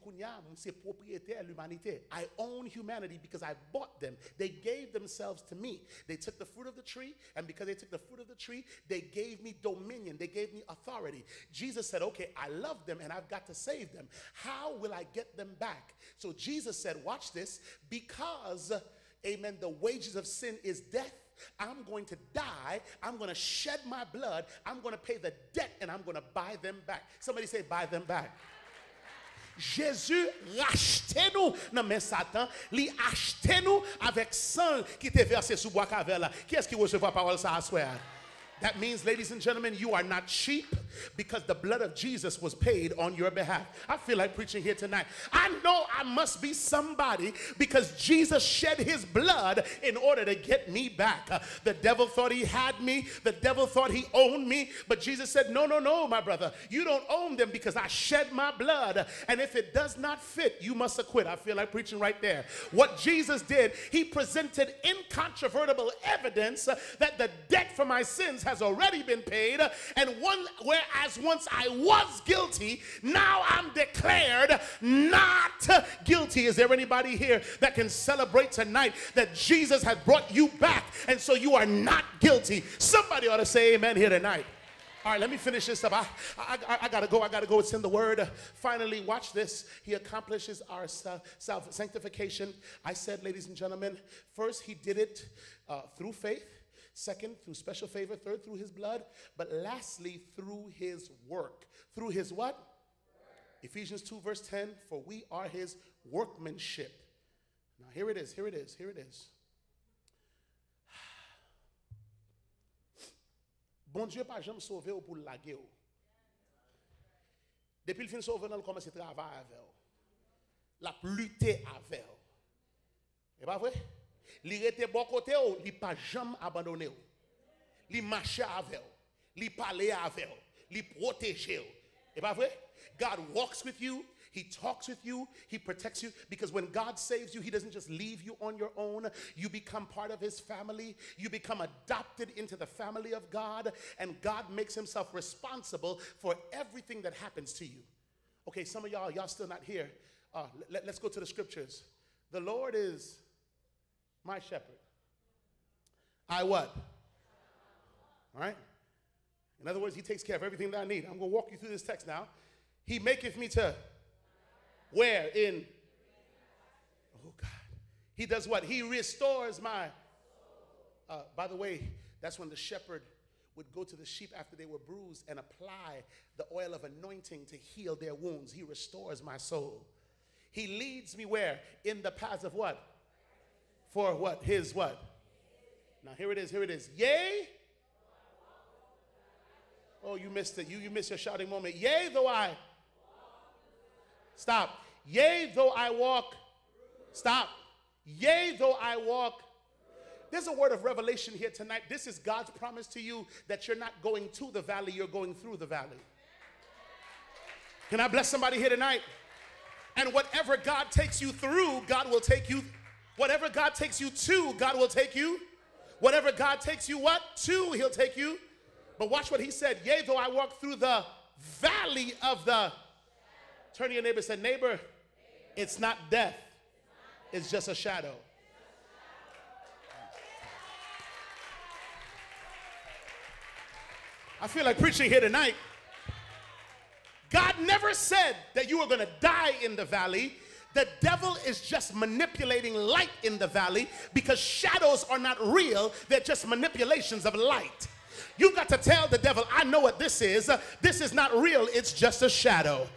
A: c'est propriétaire l'humanité. I own humanity because I bought them. They gave themselves to me. They took the fruit of the tree, and because they took the fruit of the tree, they gave me dominion. They gave me authority. Jesus said, Okay, I love them and I've got to save them. How will I get them back? So Jesus said, Watch this, because, amen, the wages of sin is death. I'm going to die. I'm going to shed my blood. I'm going to pay the debt and I'm going to buy them back. Somebody say, buy them back. Jésus racheté nous dans mais Satan, lui acheté nous avec sang qui était versé sous bois caverne. Qui est-ce qui recevra parole ça à soir? That means, ladies and gentlemen, you are not cheap because the blood of Jesus was paid on your behalf. I feel like preaching here tonight. I know I must be somebody because Jesus shed his blood in order to get me back. Uh, the devil thought he had me, the devil thought he owned me, but Jesus said, No, no, no, my brother. You don't own them because I shed my blood. And if it does not fit, you must acquit. I feel like preaching right there. What Jesus did, he presented incontrovertible evidence that the debt for my sins has already been paid. And one, whereas once I was guilty, now I'm declared not guilty. Is there anybody here that can celebrate tonight that Jesus has brought you back and so you are not guilty? Somebody ought to say amen here tonight. All right, let me finish this up. I, I, I, I, gotta go. I gotta go. It's in the word. Finally, watch this. He accomplishes our self sanctification. I said, ladies and gentlemen, first, he did it uh, through faith. Second, through special favor. Third, through his blood. But lastly, through his work. Through his what? Work. Ephesians 2, verse 10 For we are his workmanship. Now, here it is. Here it is. Here it is. Bon Dieu pas jamais sauvé ou pour laguer ou. Depuis le fin sauvé, on commence à travailler avec La lutter avec Et pas vrai? Li rete bon côté ou, li pas jamais abandonné ou. Li marche avec ou, li parle avec ou, li protège ou. Et pas vrai? God walks with you, he talks with you, he protects you because when God saves you, he doesn't just leave you on your own. You become part of his family. You become adopted into the family of God and God makes himself responsible for everything that happens to you. Okay, some of y'all y'all still not here. Uh, let, let's go to the scriptures. The Lord is my shepherd. I what? All right? In other words, he takes care of everything that I need. I'm going to walk you through this text now. He maketh me to where? In. Oh, God. He does what? He restores my. Uh, by the way, that's when the shepherd would go to the sheep after they were bruised and apply the oil of anointing to heal their wounds. He restores my soul. He leads me where? In the paths of what? For what? His what? Now here it is, here it is. Yea. Oh, you missed it. You, you missed your shouting moment. Yea, though I. Stop. Yea, though I walk. Stop. Yea, though I walk. There's a word of revelation here tonight. This is God's promise to you that you're not going to the valley, you're going through the valley. Can I bless somebody here tonight? And whatever God takes you through, God will take you Whatever God takes you to, God will take you. Whatever God takes you what? To, he'll take you. But watch what he said. Yea, though I walk through the valley of the. Turn to your neighbor and say, neighbor, it's not death. It's just a shadow. I feel like preaching here tonight. God never said that you were going to die in the valley. The devil is just manipulating light in the valley because shadows are not real, they're just manipulations of light. You've got to tell the devil, I know what this is. This is not real, it's just a shadow.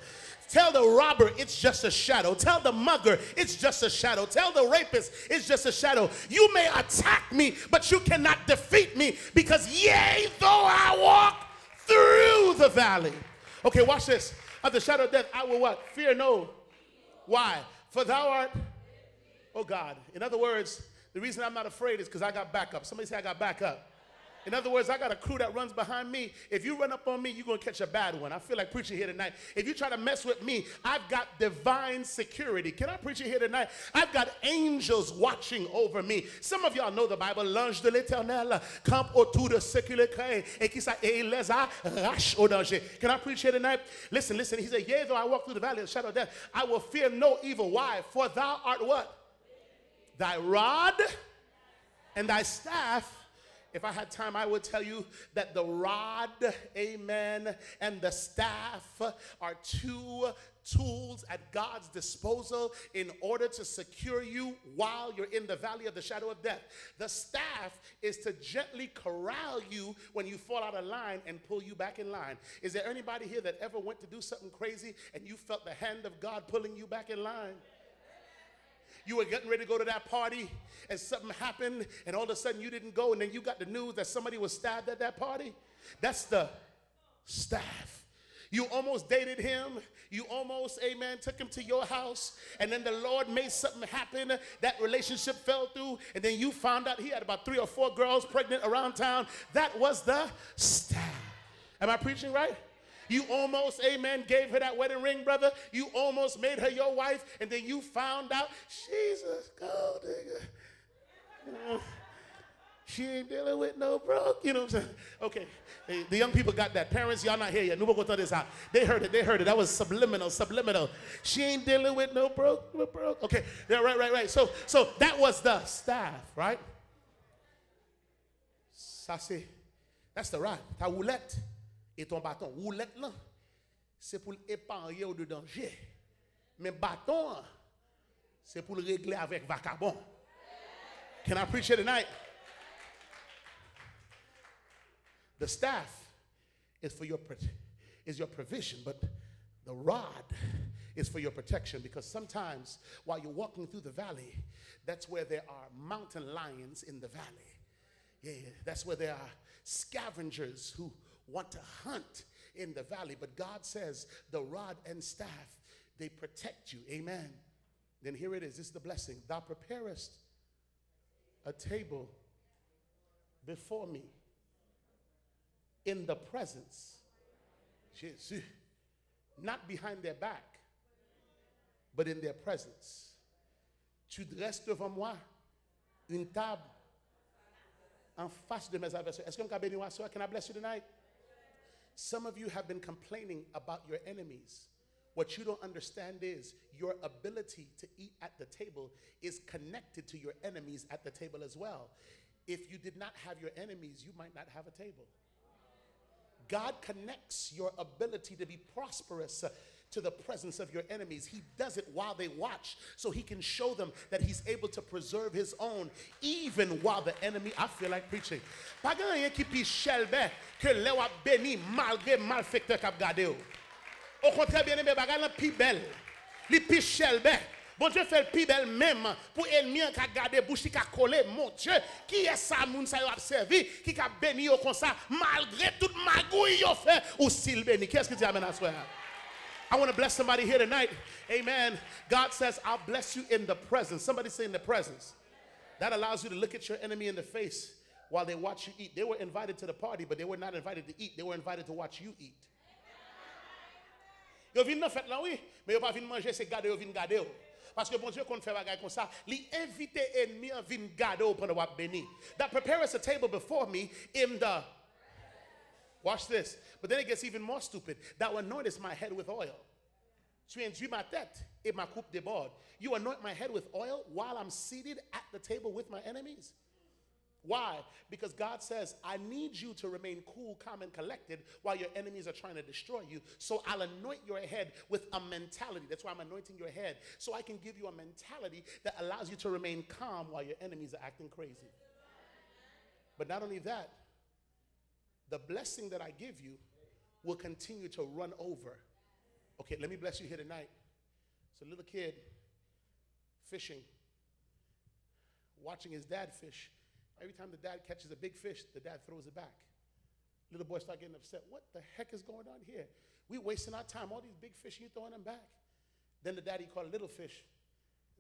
A: Tell the robber it's just a shadow. Tell the mugger it's just a shadow. Tell the rapist it's just a shadow. You may attack me, but you cannot defeat me because, yea, though I walk through the valley. Okay, watch this. Of the shadow of death, I will what? Fear no. Why? For thou art, oh God. In other words, the reason I'm not afraid is because I got backup. Somebody say I got backup. In other words, I got a crew that runs behind me. If you run up on me, you're going to catch a bad one. I feel like preaching here tonight. If you try to mess with me, I've got divine security. Can I preach it here tonight? I've got angels watching over me. Some of y'all know the Bible. L'ange de l'éternel campe autour de ce qui le et qui au danger. Can I preach here tonight? Listen, listen. He said, Yea, though I walk through the valley of the shadow of death, I will fear no evil. Why? For thou art what? Thy rod and thy staff if I had time, I would tell you that the rod, amen, and the staff are two tools at God's disposal in order to secure you while you're in the valley of the shadow of death. The staff is to gently corral you when you fall out of line and pull you back in line. Is there anybody here that ever went to do something crazy and you felt the hand of God pulling you back in line? You were getting ready to go to that party and something happened and all of a sudden you didn't go and then you got the news that somebody was stabbed at that party. That's the staff. You almost dated him. You almost, amen, took him to your house. And then the Lord made something happen. That relationship fell through. And then you found out he had about three or four girls pregnant around town. That was the staff. Am I preaching right? You almost, amen, gave her that wedding ring, brother. You almost made her your wife, and then you found out she's a gold digger. she ain't dealing with no broke. You know what I'm saying? Okay. Hey, the young people got that. Parents, y'all not here yet. Go this out. They heard it. They heard it. That was subliminal, subliminal. She ain't dealing with no broke, no broke. Okay. Yeah, right, right, right. So, so that was the staff, right? C'est, that's the right. Ta roulette et ton bâton. Roulette là, c'est pour épargner de danger. Mais bâton, c'est pour le régler avec vacabon. Can I preach here tonight? The staff is for your is your provision, but the rod is for your protection because sometimes while you're walking through the valley, that's where there are mountain lions in the valley. Yeah, that's where there are scavengers who want to hunt in the valley. But God says the rod and staff, they protect you. Amen. Then here it is. This is the blessing. Thou preparest a table before me in the presence. Not behind their back, but in their presence. Tu dresses devant moi une table en face de mes adversaires. Est-ce que Can I bless you tonight? Some of you have been complaining about your enemies. What you don't understand is your ability to eat at the table is connected to your enemies at the table as well. If you did not have your enemies, you might not have a table. God connects your ability to be prosperous to the presence of your enemies. He does it while they watch so he can show them that he's able to preserve his own even while the enemy, I feel like preaching. Pas rien qui pi chelbe que le wap béni malgré malfecteur kap gade ou. Au contraire, bien aimé, bagan la pi belle. Li pi chelbe. Bon Dieu fait le plus belle même pour ennemi qui a gardé bouche qui a collé. Mon Dieu, qui est ça, moun sa yo observé, qui a béni comme ça, malgré toute magouille yo fait, ou s'il béni. Qu'est-ce que tu amènes à soi? I want to bless somebody here tonight. Amen. God says, I'll bless you in the presence. Somebody say in the presence. That allows you to look at your enemy in the face while they watch you eat. They were invited to the party, but they were not invited to eat. They were invited to watch you eat. Yo vin nan fèt lan oui, mais yo pa vin manger, c'est gade yo vin gade yo. Parce que bon Dieu fait bagay comme ça, li vin wap béni. That prepare us a table before me in the Watch this. But then it gets even more stupid. Thou anointest my head with oil. Tu induis ma tête et ma coupe déborde. You anoint my head with oil while I'm seated at the table with my enemies. Why? Because God says, I need you to remain cool, calm, and collected while your enemies are trying to destroy you. So I'll anoint your head with a mentality. That's why I'm anointing your head. So I can give you a mentality that allows you to remain calm while your enemies are acting crazy. But not only that, the blessing that I give you will continue to run over Okay, let me bless you here tonight. It's a little kid fishing, watching his dad fish. Every time the dad catches a big fish, the dad throws it back. Little boy start getting upset. What the heck is going on here? We wasting our time. All these big fish, you throwing them back. Then the daddy caught a little fish.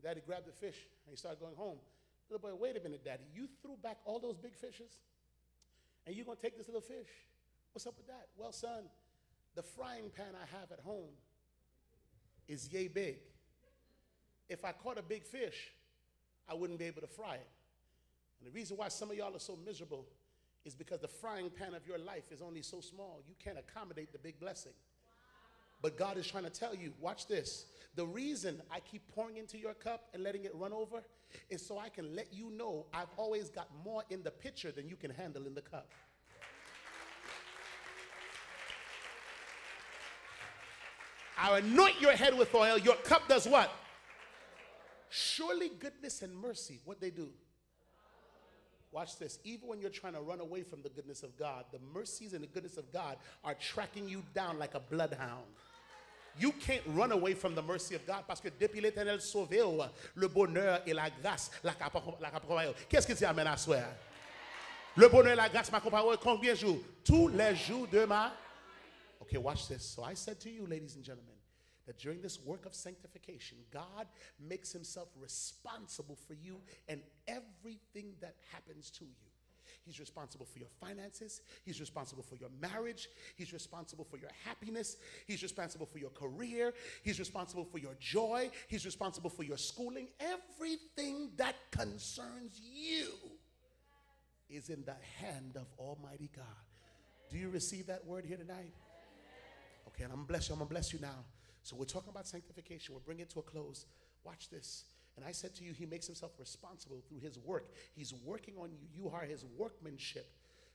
A: Daddy grabbed the fish and he started going home. Little boy, wait a minute, daddy. You threw back all those big fishes? And you're going to take this little fish? What's up with that? Well, son, the frying pan I have at home is yay big. If I caught a big fish, I wouldn't be able to fry it. And the reason why some of y'all are so miserable is because the frying pan of your life is only so small, you can't accommodate the big blessing. But God is trying to tell you, watch this. The reason I keep pouring into your cup and letting it run over is so I can let you know I've always got more in the pitcher than you can handle in the cup. I anoint your head with oil, your cup does what? Surely goodness and mercy, what they do? Watch this. Even when you're trying to run away from the goodness of God, the mercies and the goodness of God are tracking you down like a bloodhound. You can't run away from the mercy of God parce que depuis l'éternel sauvé, oh, le bonheur et la grâce l'accompagnent. Qu'est-ce que tu amènes à soi? Le bonheur et la grâce m'accompagnent combien de jours? Tous les jours de ma. Okay, watch this. So I said to you, ladies and gentlemen, that during this work of sanctification, God makes himself responsible for you and everything that happens to you. He's responsible for your finances. He's responsible for your marriage. He's responsible for your happiness. He's responsible for your career. He's responsible for your joy. He's responsible for your schooling. Everything that concerns you is in the hand of Almighty God. Do you receive that word here tonight? Okay, and I'm gonna bless you. I'm gonna bless you now. So we're talking about sanctification. We're bringing it to a close. Watch this. And I said to you, he makes himself responsible through his work. He's working on you. You are his workmanship.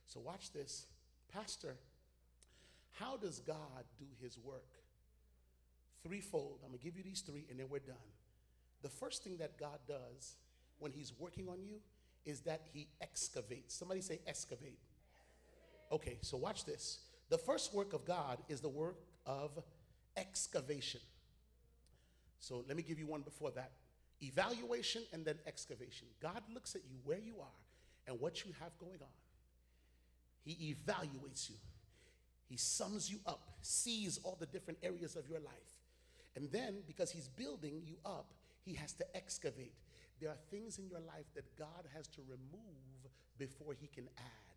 A: So watch this. Pastor, how does God do his work? Threefold. I'm going to give you these three and then we're done. The first thing that God does when he's working on you is that he excavates. Somebody say excavate. Okay, so watch this. The first work of God is the work of excavation. So let me give you one before that evaluation and then excavation. God looks at you where you are and what you have going on. He evaluates you. He sums you up, sees all the different areas of your life. And then, because He's building you up, He has to excavate. There are things in your life that God has to remove before He can add.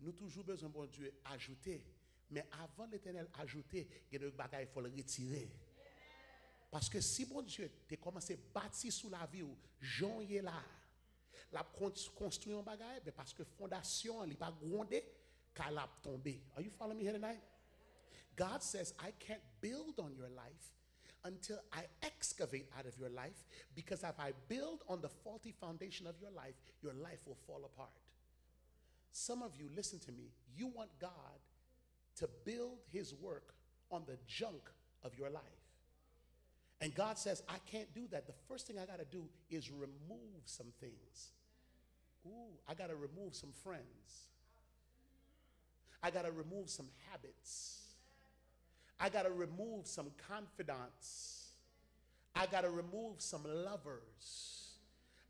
A: Nous toujours besoin, bon Dieu, ajouter. Mais avant l'éternel ajouter, il y a des bagages, faut le retirer. Que si bon Dieu, tu commencé à bâtir sous la vie, Jean est là. La construit un bagage, mais parce que fondation, n'est pas tombé. Are you following me here tonight? God says, I can't build on your life until I excavate out of your life because if I build on the faulty foundation of your life, your life will fall apart. Some of you, listen to me, you want God to build his work on the junk of your life. And God says, I can't do that. The first thing I got to do is remove some things. Ooh, I got to remove some friends. I got to remove some habits. I got to remove some confidants. I got to remove some lovers.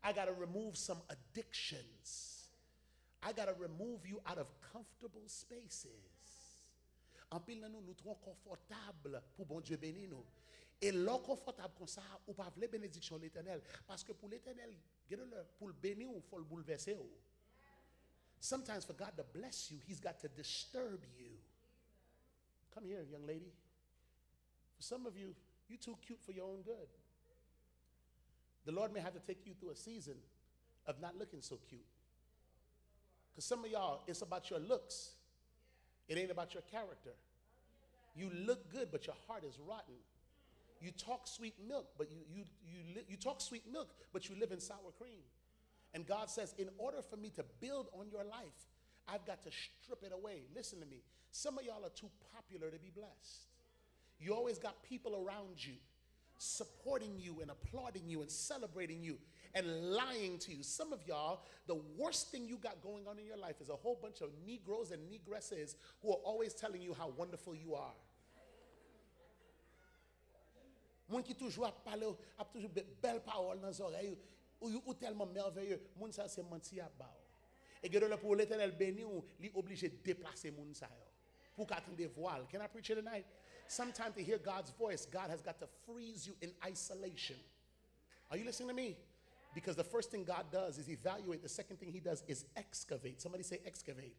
A: I got to remove some addictions. I got to remove you out of comfortable spaces. En pile nous nous confortable pour bon Dieu bénir nous. Et l'on confortable comme ça, ou pas vle bénédiction l'éternel. Parce que pour l'éternel, pour le bénir, il faut le bouleverser. Sometimes for God to bless you, he's got to disturb you. Come here, young lady. For some of you, you're too cute for your own good. The Lord may have to take you through a season of not looking so cute. Because some of y'all, it's about your looks. It ain't about your character. You look good, but your heart is rotten. You talk sweet milk, but you, you, you, li- you talk sweet milk, but you live in sour cream. And God says, in order for me to build on your life, I've got to strip it away. Listen to me. Some of y'all are too popular to be blessed. You always got people around you supporting you and applauding you and celebrating you and lying to you. Some of y'all, the worst thing you got going on in your life is a whole bunch of Negroes and Negresses who are always telling you how wonderful you are. Moun qui toujours a parlé, a toujours be- belle parole dans les oreilles, ou, ou, ou tellement merveilleux, moun ça c'est menti à bas. Et que là pour l'éternel béni ou, li obligé de déplacer moun ça yo. Pour qu'attendre des voiles. Can I preach it tonight? Sometimes to hear God's voice, God has got to freeze you in isolation. Are you listening to me? Because the first thing God does is evaluate. The second thing He does is excavate. Somebody say excavate.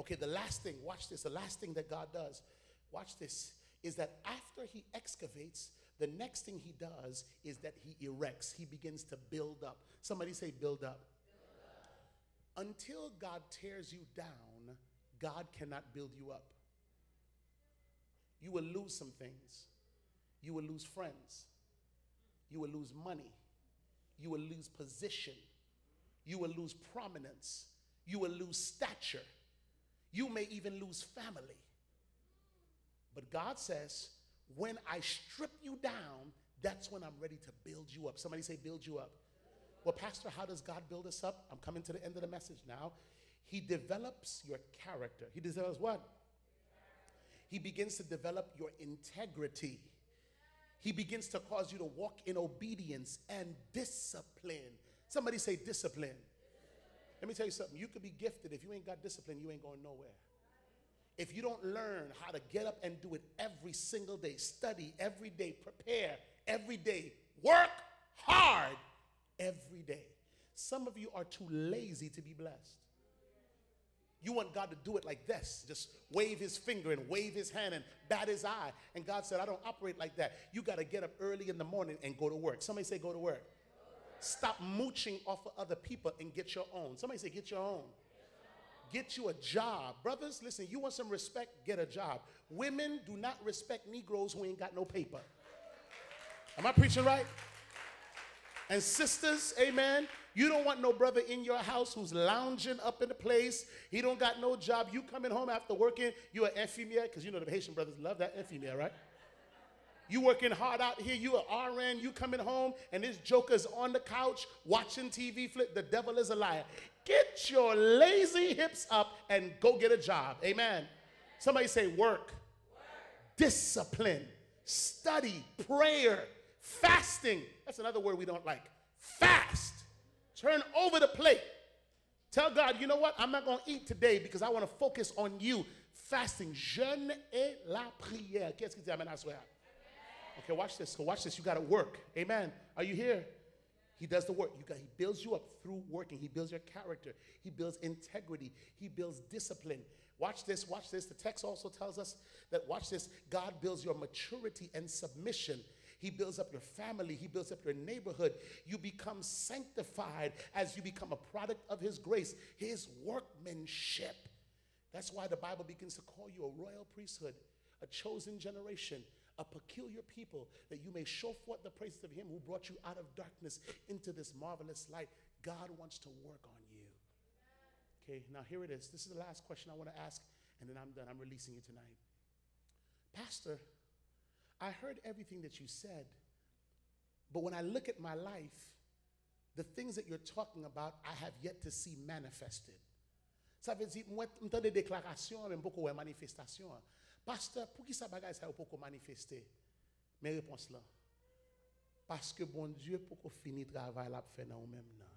A: Okay, the last thing, watch this. The last thing that God does, watch this, is that after He excavates, the next thing He does is that He erects. He begins to build up. Somebody say, build up. Until God tears you down, God cannot build you up. You will lose some things. You will lose friends. You will lose money. You will lose position. You will lose prominence. You will lose stature. You may even lose family. But God says, when I strip you down, that's when I'm ready to build you up. Somebody say, build you up. Well, Pastor, how does God build us up? I'm coming to the end of the message now. He develops your character. He develops what? He begins to develop your integrity. He begins to cause you to walk in obedience and discipline. Somebody say discipline. Let me tell you something. You could be gifted. If you ain't got discipline, you ain't going nowhere. If you don't learn how to get up and do it every single day, study every day, prepare every day, work hard every day. Some of you are too lazy to be blessed. You want God to do it like this just wave his finger and wave his hand and bat his eye. And God said, I don't operate like that. You got to get up early in the morning and go to work. Somebody say, go to work. Stop mooching off of other people and get your own. Somebody say, get your own. Get you a job. Brothers, listen, you want some respect? Get a job. Women do not respect Negroes who ain't got no paper. Am I preaching right? And sisters, amen, you don't want no brother in your house who's lounging up in the place. He don't got no job. You coming home after working, you an infirmier, because you know the Haitian brothers love that infirmier, right? You working hard out here, you are RN, you coming home, and this joker's on the couch watching TV flip. The devil is a liar. Get your lazy hips up and go get a job. Amen. Somebody say work, discipline, study, prayer, fasting. That's another word we don't like. Fast. Turn over the plate. Tell God, you know what? I'm not going to eat today because I want to focus on you. Fasting. Jeûne et la prière. Qu'est-ce qui t'amène à soir? Okay, watch this. So watch this. You got to work. Amen. Are you here? He does the work. You got, he builds you up through working. He builds your character. He builds integrity. He builds discipline. Watch this. Watch this. The text also tells us that, watch this, God builds your maturity and submission. He builds up your family. He builds up your neighborhood. You become sanctified as you become a product of His grace, His workmanship. That's why the Bible begins to call you a royal priesthood, a chosen generation, a peculiar people, that you may show forth the praises of Him who brought you out of darkness into this marvelous light. God wants to work on you. Okay, now here it is. This is the last question I want to ask, and then I'm done. I'm releasing you tonight. Pastor, I heard everything that you said, but when I look at my life, the things that you're talking about, I have yet to see manifested. Ça veut dire, moi, m'entends des déclarations, mais beaucoup de manifestations. Pasteur, pour qui ça bagaille ça pour manifester? Mes réponses là. Parce que bon Dieu, pour qu'on finisse le travail là, fait dans même nan.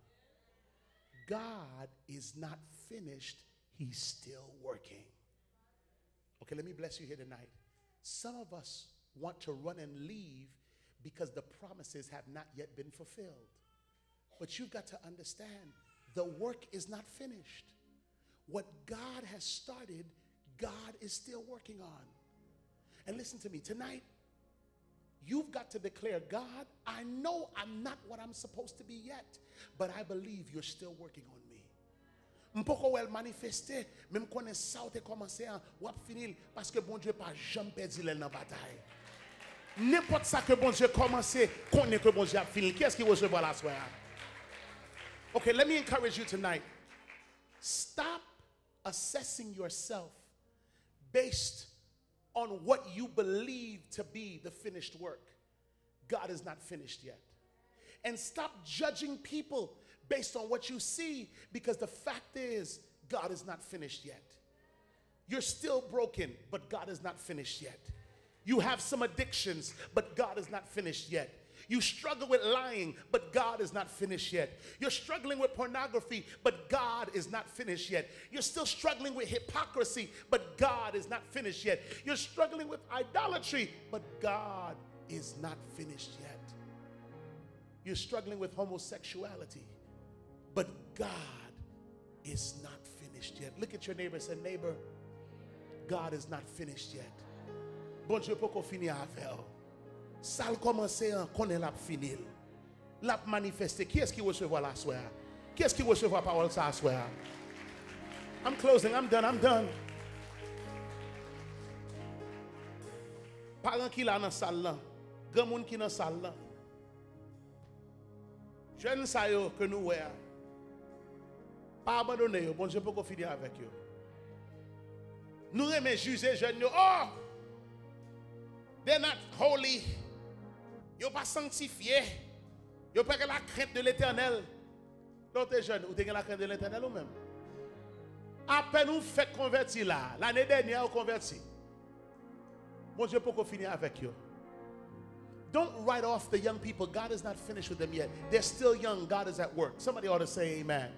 A: God is not finished, He's still working. Okay, let me bless you here tonight. Some of us want to run and leave because the promises have not yet been fulfilled. But you've got to understand the work is not finished. What God has started, God is still working on. And listen to me, tonight, you've got to declare, God, I know I'm not what I'm supposed to be yet, but I believe you're still working on me. Mpoko wel manifester, même konen sa ou te commencé an, wap finil, que bon Dieu pas jamais perdu lèl nan bataille. N'importe ça que bon Dieu commencé, konen que bon Dieu a fini. Qui est-ce qui recevoir la soirée? Okay, let me encourage you tonight. Stop assessing yourself based on what you believe to be the finished work. God is not finished yet. And stop judging people based on what you see because the fact is, God is not finished yet. You're still broken, but God is not finished yet. You have some addictions, but God is not finished yet. You struggle with lying, but God is not finished yet. You're struggling with pornography, but God is not finished yet. You're still struggling with hypocrisy, but God is not finished yet. You're struggling with idolatry, but God is not finished yet. You're struggling with homosexuality, but God is not finished yet. Look at your neighbor and say, Neighbor, God is not finished yet. Bon Dieu peut qu'on finisse avec. Ça a commencé en connaît l'a fini. L'a manifesté. Qui est-ce qui recevra la soirée? Qui est-ce qui recevra la parole ça soir? I'm closing. I'm done. I'm done. Parents qui là dans la salle là, grand monde qui dans la salle là. Jeunes que nous voyons. Pas abandonner bon Dieu peut finisse avec eux. Nous aimons juger jeunes. Oh! They're not holy. Ils pas sanctifié. Ils pas la crainte de l'éternel. L'autre jeune, vous avez la crainte de l'éternel ou même? À peine vous faites convertir là, l'année dernière, vous converti. Bon Dieu, pour qu'on finisse avec eux. Don't write off the young people. God is not finished with them yet. They're still young. God is at work. Somebody ought to say amen.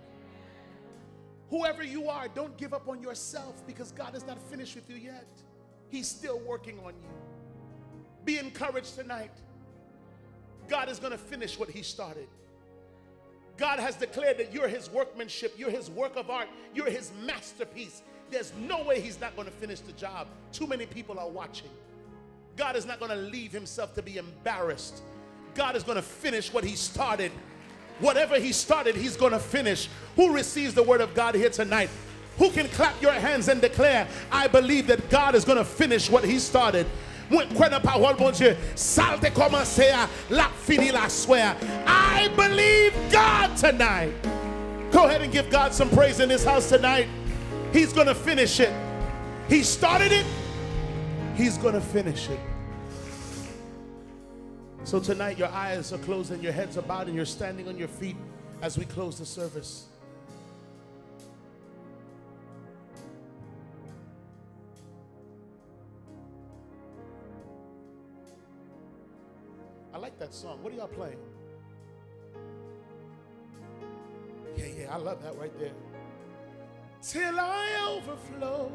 A: Whoever you are, don't give up on yourself because God is not finished with you yet. He's still working on you. Be encouraged tonight. God is going to finish what He started. God has declared that you're His workmanship, you're His work of art, you're His masterpiece. There's no way He's not going to finish the job. Too many people are watching. God is not going to leave Himself to be embarrassed. God is going to finish what He started. Whatever He started, He's going to finish. Who receives the word of God here tonight? Who can clap your hands and declare, I believe that God is going to finish what He started? Mwen kwen parole, bon Dieu. Commencé à la fini la swear. I believe God tonight. Go ahead and give God some praise in this house tonight. He's going to finish it. He started it. He's going to finish it. So tonight your eyes are closed and your heads are bowed and you're standing on your feet as we close the service. Like that song. What are y'all playing? Yeah, yeah, I love that right there. Till I overflow,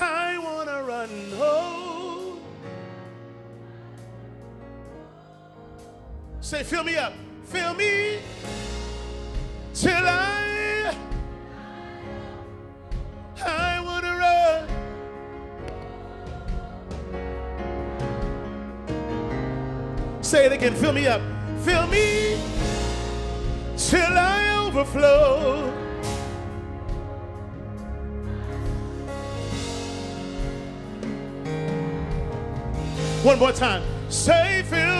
A: I want to run home. Say, fill me up. Fill me till I, Say it again. Fill me up. Fill me till I overflow. One more time. Say, fill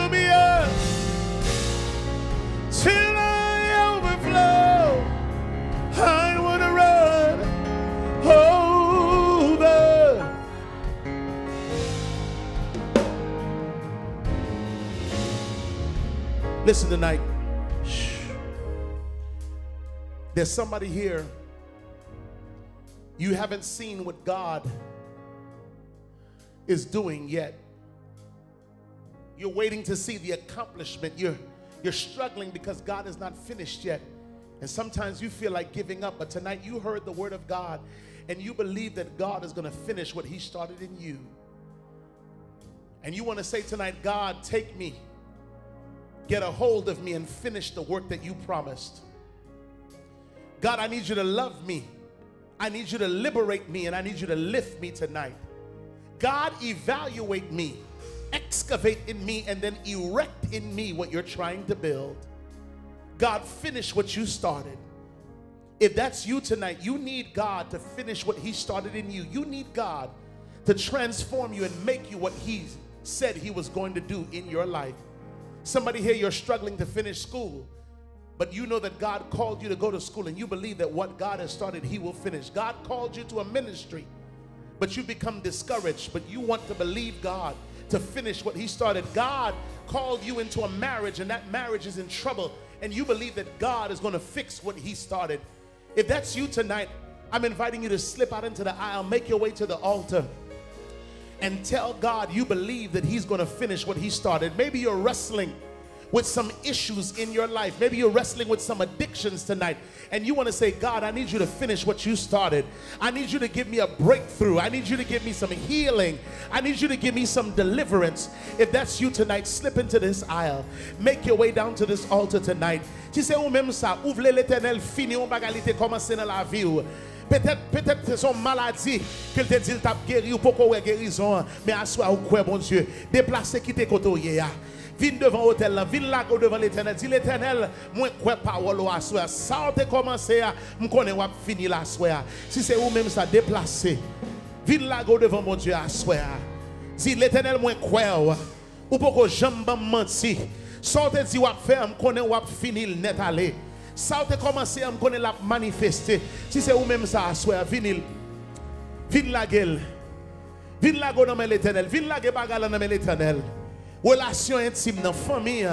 A: Listen tonight. There's somebody here. You haven't seen what God is doing yet. You're waiting to see the accomplishment. You're, you're struggling because God is not finished yet. And sometimes you feel like giving up, but tonight you heard the word of God and you believe that God is going to finish what He started in you. And you want to say tonight, God, take me, get a hold of me, and finish the work that you promised. God, I need you to love me. I need you to liberate me, and I need you to lift me tonight. God, evaluate me, excavate in me, and then erect in me what you're trying to build. God, finish what you started. If that's you tonight, you need God to finish what He started in you. You need God to transform you and make you what He said He was going to do in your life. Somebody here, you're struggling to finish school, but you know that God called you to go to school and you believe that what God has started, He will finish. God called you to a ministry, but you become discouraged, but you want to believe God to finish what He started. God called you into a marriage and that marriage is in trouble, and you believe that God is going to fix what He started. If that's you tonight, I'm inviting you to slip out into the aisle, make your way to the altar. And tell God you believe that He's going to finish what He started. Maybe you're wrestling with some issues in your life. Maybe you're wrestling with some addictions tonight and you want to say, God, I need you to finish what you started. I need you to give me a breakthrough. I need you to give me some healing. I need you to give me some deliverance. If that's you tonight, slip into this aisle. Make your way down to this altar tonight. Ouvre oh, l'éternel, fini, on la. Peut-être, peut-être c'est son maladie qu'il te dit, il t'a guéri ou pourquoi guérison. Mais à soi, ou quoi, bon Dieu, déplacer qui t'est côté. Vin devant l'hôtel là, vin là devant l'éternel. Dis l'éternel, moi quoi parole à soi. Ça a commencé à me connaître ou fini la soir. Si c'est vous même ça déplacer. Vin là devant mon Dieu à soi. Dis l'éternel moi quoi ou pourquoi jambe menti. Ça te dit ou faire, me connaît ou fini net aller. Ça a commencé à me connaître la manifester. Si c'est vous même ça soi, vinil. Vin la gueule. Vin la go dans l'éternel. Vin la gueule dans l'éternel relation intime dans la famille.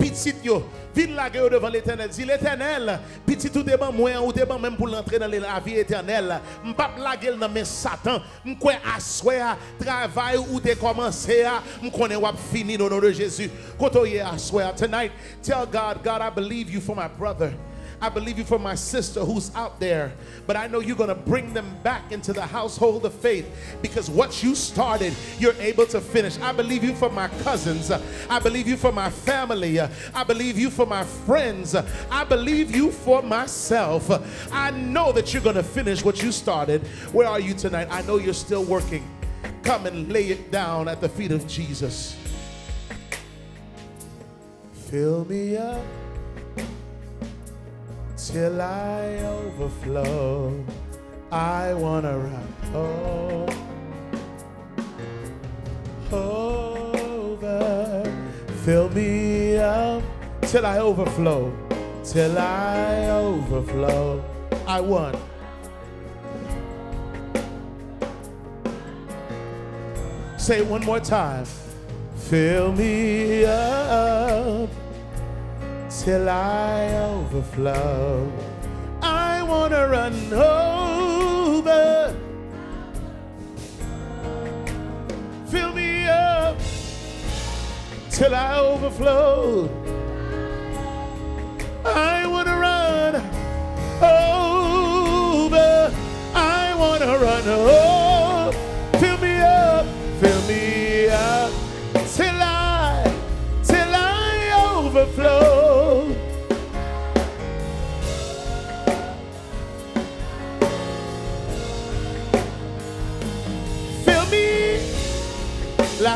A: petit yo, vin la gueule devant l'éternel. Dis l'éternel, petit tout débat moi, ou débat même pour l'entrer dans la vie éternelle. M'pap la gueule dans mes satan. M'koué asoué, travail ou t'es commencé, m'koué wap fini au nom de Jésus. Koto ye asoué. Tonight, tell God, God, I believe you for my brother. I believe you for my sister who's out there, but I know you're going to bring them back into the household of faith because what you started, you're able to finish. I believe you for my cousins. I believe you for my family. I believe you for my friends. I believe you for myself. I know that you're going to finish what you started. Where are you tonight? I know you're still working. Come and lay it down at the feet of Jesus. Fill me up till I overflow. I wanna run oh, over. Fill me up till I overflow. Till I overflow. I want. Say it one more time. Fill me up till I overflow. I want to run over. Fill me up till I overflow. I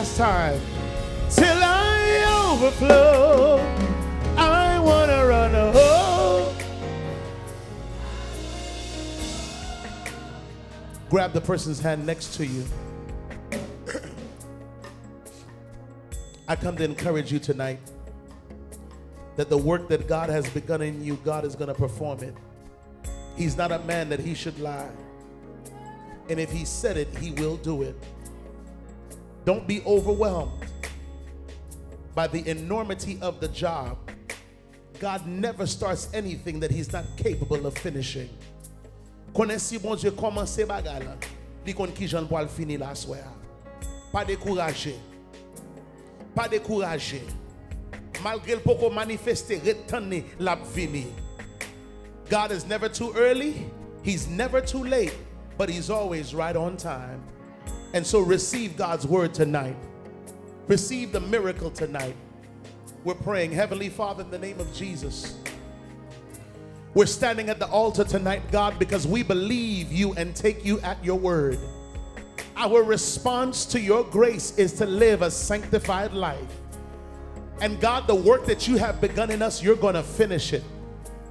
A: last time till I overflow. I want to run over. Grab the person's hand next to you. I come to encourage you tonight that the work that God has begun in you, God is going to perform it. He's not a man that he should lie. And if he said it, he will do it. Don't be overwhelmed by the enormity of the job. God never starts anything that he's not capable of finishing. Connaissez bon Dieu bagarre là. Li kon ki jan pou al fini la soir. Pas découragé. Pas découragé. Malgré le poko manifester, retourner la vini. God is never too early, He's never too late, but He's always right on time. And so receive God's word tonight. Receive the miracle tonight. We're praying, Heavenly Father, in the name of Jesus. We're standing at the altar tonight, God, because we believe you and take you at your word. Our response to your grace is to live a sanctified life. And God, the work that you have begun in us, you're going to finish it.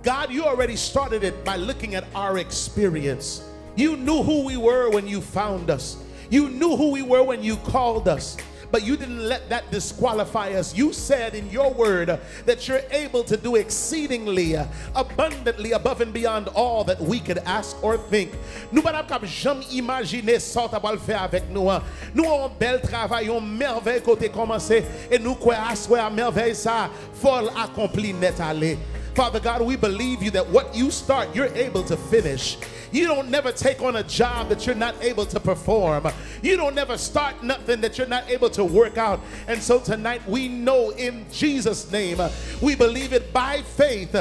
A: God, you already started it by looking at our experience. You knew who we were when you found us. You knew who we were when you called us. But you didn't let that disqualify us. You said in your word that you're able to do exceedingly uh, abundantly above and beyond all that we could ask or think. Nous pas capable jamais imaginer ça t'a le faire avec nous. Nous avons bel travail, un merveille côté commencé et nous quoi à merveille ça folle accompli net aller. Father God, we believe you that what you start, you're able to finish. You don't never take on a job that you're not able to perform. You don't never start nothing that you're not able to work out. And so tonight we know in Jesus' name, we believe it by faith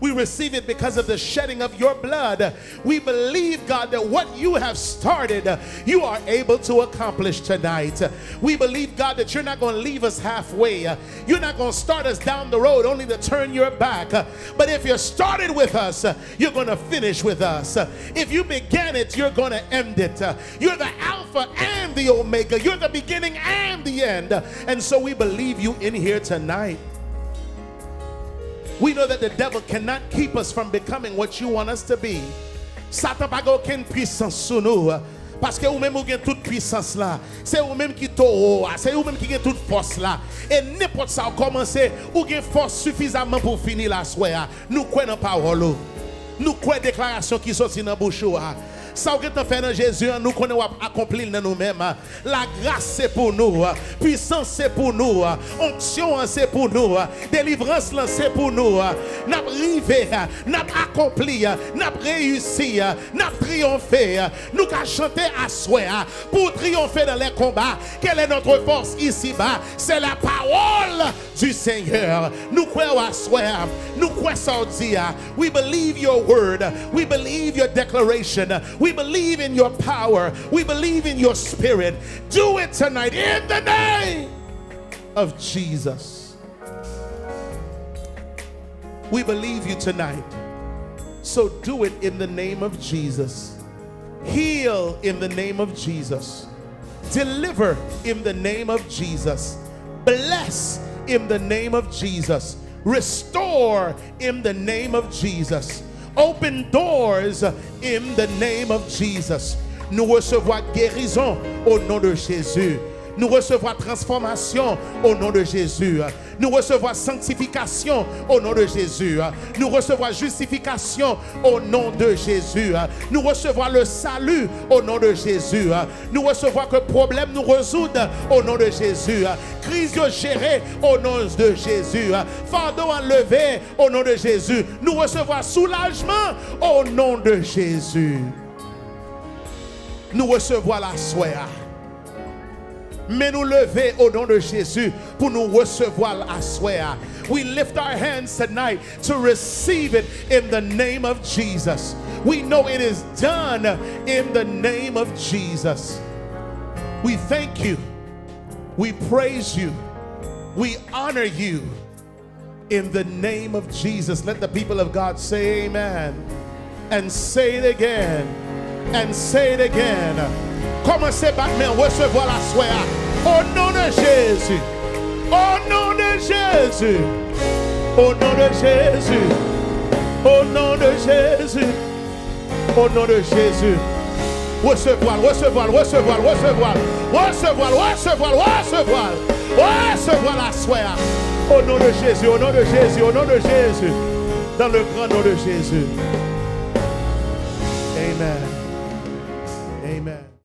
A: we receive it because of the shedding of your blood. We believe, God, that what you have started, you are able to accomplish tonight. We believe, God, that you're not going to leave us halfway. You're not going to start us down the road only to turn your back. But if you started with us, you're going to finish with us. If you began it, you're going to end it. You're the Alpha and the Omega. You're the beginning and the end. And so we believe you in here tonight. We know that the devil cannot keep us from becoming what you want us to be. Satan pas aucune puissance sur nous. Parce que vous-même vous avez toute puissance là. C'est vous-même qui haut. C'est vous-même qui avez toute force là. Et n'importe ça commencer, vous avez force suffisamment pour finir la soirée. Nous croyons en parole. Nous croyons déclaration qui sortit dans la bouche. Ça que tu fait dans Jésus, nous connaissons accomplir dans nous-mêmes. La grâce c'est pour nous, puissance c'est pour nous, onction c'est pour nous, délivrance c'est pour nous. N'a arrivé, n'a accompli, n'a réussi, n'a triomphé. Nous qu'à chanter à soi pour triompher dans les combats. Quelle est notre force ici-bas? C'est la parole du Seigneur. Nous croyons à soi, nous croyons à We believe your word. We believe your declaration. We believe in your power. We believe in your spirit. Do it tonight in the name of Jesus. We believe you tonight. So do it in the name of Jesus. Heal in the name of Jesus. Deliver in the name of Jesus. Bless in the name of Jesus. Restore in the name of Jesus open doors in the name of Jesus. Nous recevons guérison au nom de Jésus. Nous recevons transformation au nom de Jésus. Nous recevons sanctification au nom de Jésus. Nous recevons justification au nom de Jésus. Nous recevons le salut au nom de Jésus. Nous recevons que problème nous résoudre au nom de Jésus. Crise gérée au nom de Jésus. Fardeau enlevé au nom de Jésus. Nous recevons soulagement au nom de Jésus. Nous recevons la soie mais nous lever au nom de Jésus pour nous recevoir à soir. We lift our hands tonight to receive it in the name of Jesus. We know it is done in the name of Jesus. We thank you. We praise you. We honor you in the name of Jesus. Let the people of God say amen. And say it again. And say it again. Commencez maintenant, recevoir la soie? Au nom de Jésus. Au nom de Jésus. Au nom de Jésus. Au nom de Jésus. Au nom de Jésus. Recevoir, recevoir, recevoir, recevoir, recevoir, recevoir, recevoir, recevoir la soie. Au nom de Jésus, au nom de Jésus, au nom de Jésus. Dans le grand nom de Jésus. Amen.